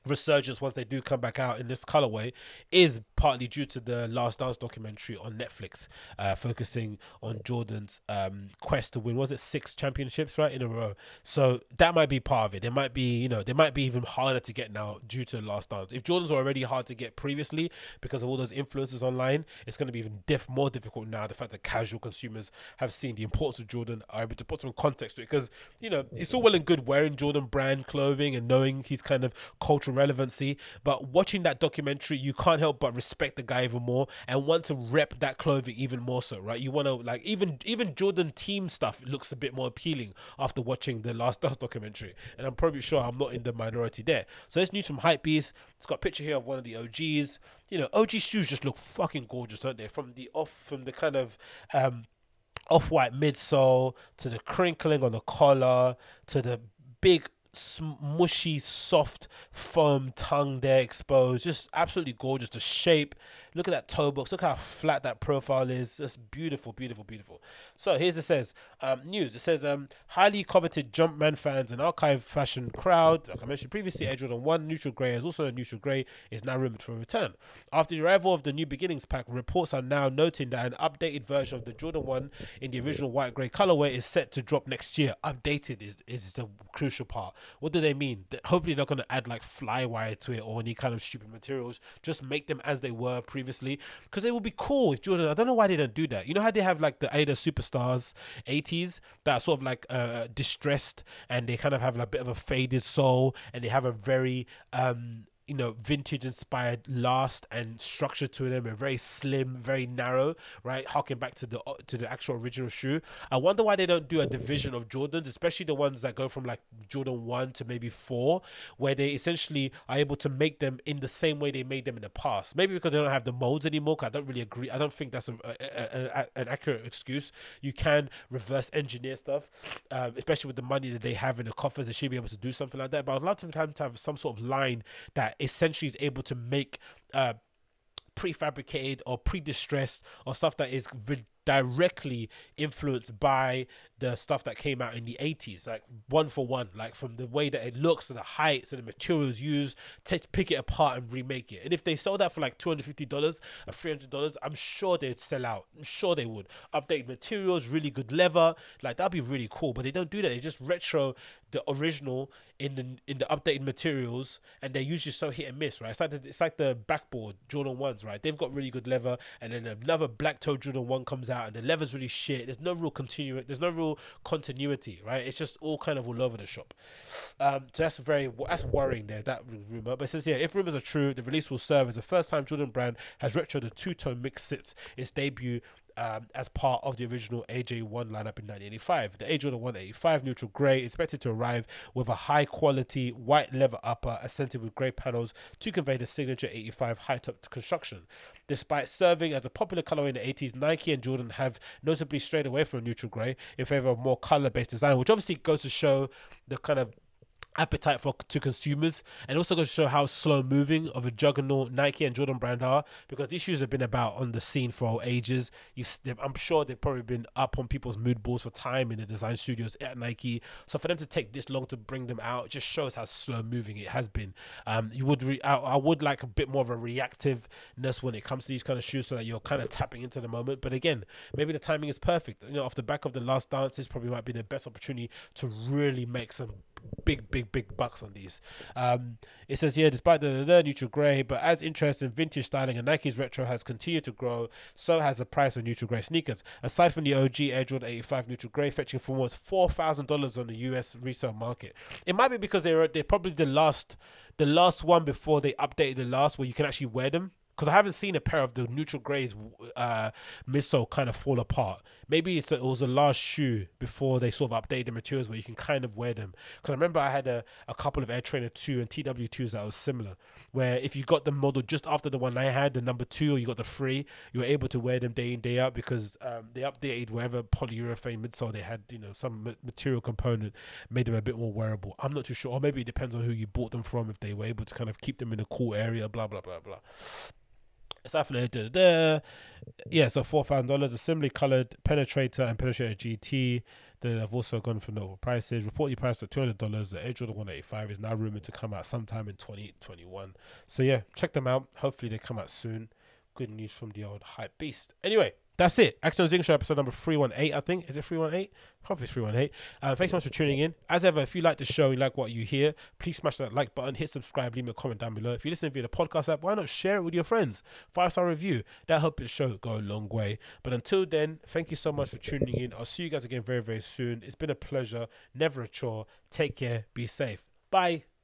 resurgence once they do come back out in this colorway is partly due to the Last Dance documentary on Netflix, uh, focusing on Jordan's um, quest to win. Was it six championships right in a row? So that might be part of it. There might be, you know, they might be even harder to get now due to Last Dance. If Jordans were already hard to get previously because of all those influences online, it's going to be even diff- more difficult now. The fact that casual consumers have seen the importance of Jordan are able to put some context to it because you know it's all well and good wearing Jordan brand clothing and knowing his kind of cultural relevancy, but watching that documentary, you can't help but respect the guy even more and want to rep that clothing even more so, right? You want to like even even Jordan team stuff looks a bit more appealing after watching the Last Dance documentary, and I'm probably sure I'm not in the minority there. So it's news from Hypebeast. It's got a picture here of one of the OGs. You know, OG shoes just look fucking gorgeous, don't they? From the off, from the kind of um, off-white midsole to the crinkling on the collar to the big mushy soft foam tongue there exposed. Just absolutely gorgeous the shape. Look at that toe box. Look how flat that profile is. Just beautiful beautiful beautiful. So here's it says um, news. It says um, highly coveted jumpman fans and archive fashion crowd. Like i mentioned previously air jordan 1 neutral grey is also a neutral grey is now rumored for a return. After the arrival of the new beginnings pack reports are now noting that an updated version of the jordan 1 in the original white grey colorway is set to drop next year. Updated is, is the crucial part what do they mean? That hopefully they're not going to add like flywire to it or any kind of stupid materials. Just make them as they were previously. Because it would be cool if jordan i don't know why they don't do that. You know how they have like the ada superstars 80s that are sort of like uh distressed and they kind of have like a bit of a faded soul and they have a very um you know vintage inspired last and structure to them and very slim very narrow right? Harking back to the to the actual original shoe. I wonder why they don't do a division of jordans especially the ones that go from like jordan 1 to maybe 4 where they essentially are able to make them in the same way they made them in the past. Maybe because they don't have the molds anymore i don't really agree. I don't think that's a, a, a, an accurate excuse. You can reverse engineer stuff um, especially with the money that they have in the coffers they should be able to do something like that. But i'd love to have some sort of line that essentially is able to make uh, prefabricated or pre-distressed or stuff that is directly influenced by the stuff that came out in the 80s like one for one like from the way that it looks to the heights and the materials used to pick it apart and remake it. And if they sold that for like $250 or $300 i'm sure they'd sell out. I'm sure they would. Update materials really good leather like that'd be really cool. But they don't do that. They just retro the original in the in the updated materials and they're usually so hit and miss right? It's like the, it's like the backboard jordan ones right? They've got really good leather and then another black toe jordan one comes out and the leather's really shit there's no real continu there's no real continuity right? It's just all kind of all over the shop. Um so that's very that's worrying there that rumor. But it says yeah if rumors are true the release will serve as the first time jordan brand has retro the two-tone mix sits its debut um, as part of the original AJ1 lineup in 1985. The AJ Jordan 185 neutral grey expected to arrive with a high quality white leather upper accented with grey panels to convey the signature 85 high top construction. Despite serving as a popular color in the 80s, Nike and Jordan have notably strayed away from neutral grey in favor of more color based design, which obviously goes to show the kind of appetite for to consumers and also going to show how slow moving of a juggernaut Nike and Jordan brand are because these shoes have been about on the scene for ages. You I'm sure they've probably been up on people's mood boards for time in the design studios at Nike. So for them to take this long to bring them out just shows how slow moving it has been. Um, you would re- I, I would like a bit more of a reactiveness when it comes to these kind of shoes so that you're kind of tapping into the moment. But again maybe the timing is perfect. You know off the back of the last dance this probably might be the best opportunity to really make some big, big, big bucks on these. Um, it says here, despite the, the neutral grey, but as interest in vintage styling and Nike's retro has continued to grow, so has the price of neutral grey sneakers. Aside from the OG Air Jordan 85 neutral grey, fetching for almost four thousand dollars on the US resale market. It might be because they're they're probably the last, the last one before they updated the last where you can actually wear them because I haven't seen a pair of the neutral greys uh, midsole kind of fall apart. Maybe it's a, it was a last shoe before they sort of updated the materials where you can kind of wear them. Because I remember I had a, a couple of Air Trainer 2 and TW2s that was similar, where if you got the model just after the one I had, the number two, or you got the three, you were able to wear them day in, day out because um, they updated whatever polyurethane midsole they had, you know, some material component made them a bit more wearable. I'm not too sure. Or maybe it depends on who you bought them from, if they were able to kind of keep them in a cool area, blah, blah, blah, blah. From da, yeah, so four thousand dollars, a colored penetrator and penetrator GT. Then I've also gone for notable prices. Reportedly priced at two hundred dollars. The Air Jordan one eighty five is now rumored to come out sometime in twenty twenty one. So yeah, check them out. Hopefully they come out soon. Good news from the old hype beast. Anyway, that's it. Agostinho Zinga Show episode number 318, I think. Is it 318? Probably 318. Uh, thanks so much for tuning in. As ever, if you like the show, you like what you hear, please smash that like button, hit subscribe, leave me a comment down below. If you listen via the podcast app, why not share it with your friends? Five star review. That helps the show go a long way. But until then, thank you so much for tuning in. I'll see you guys again very, very soon. It's been a pleasure. Never a chore. Take care. Be safe. Bye.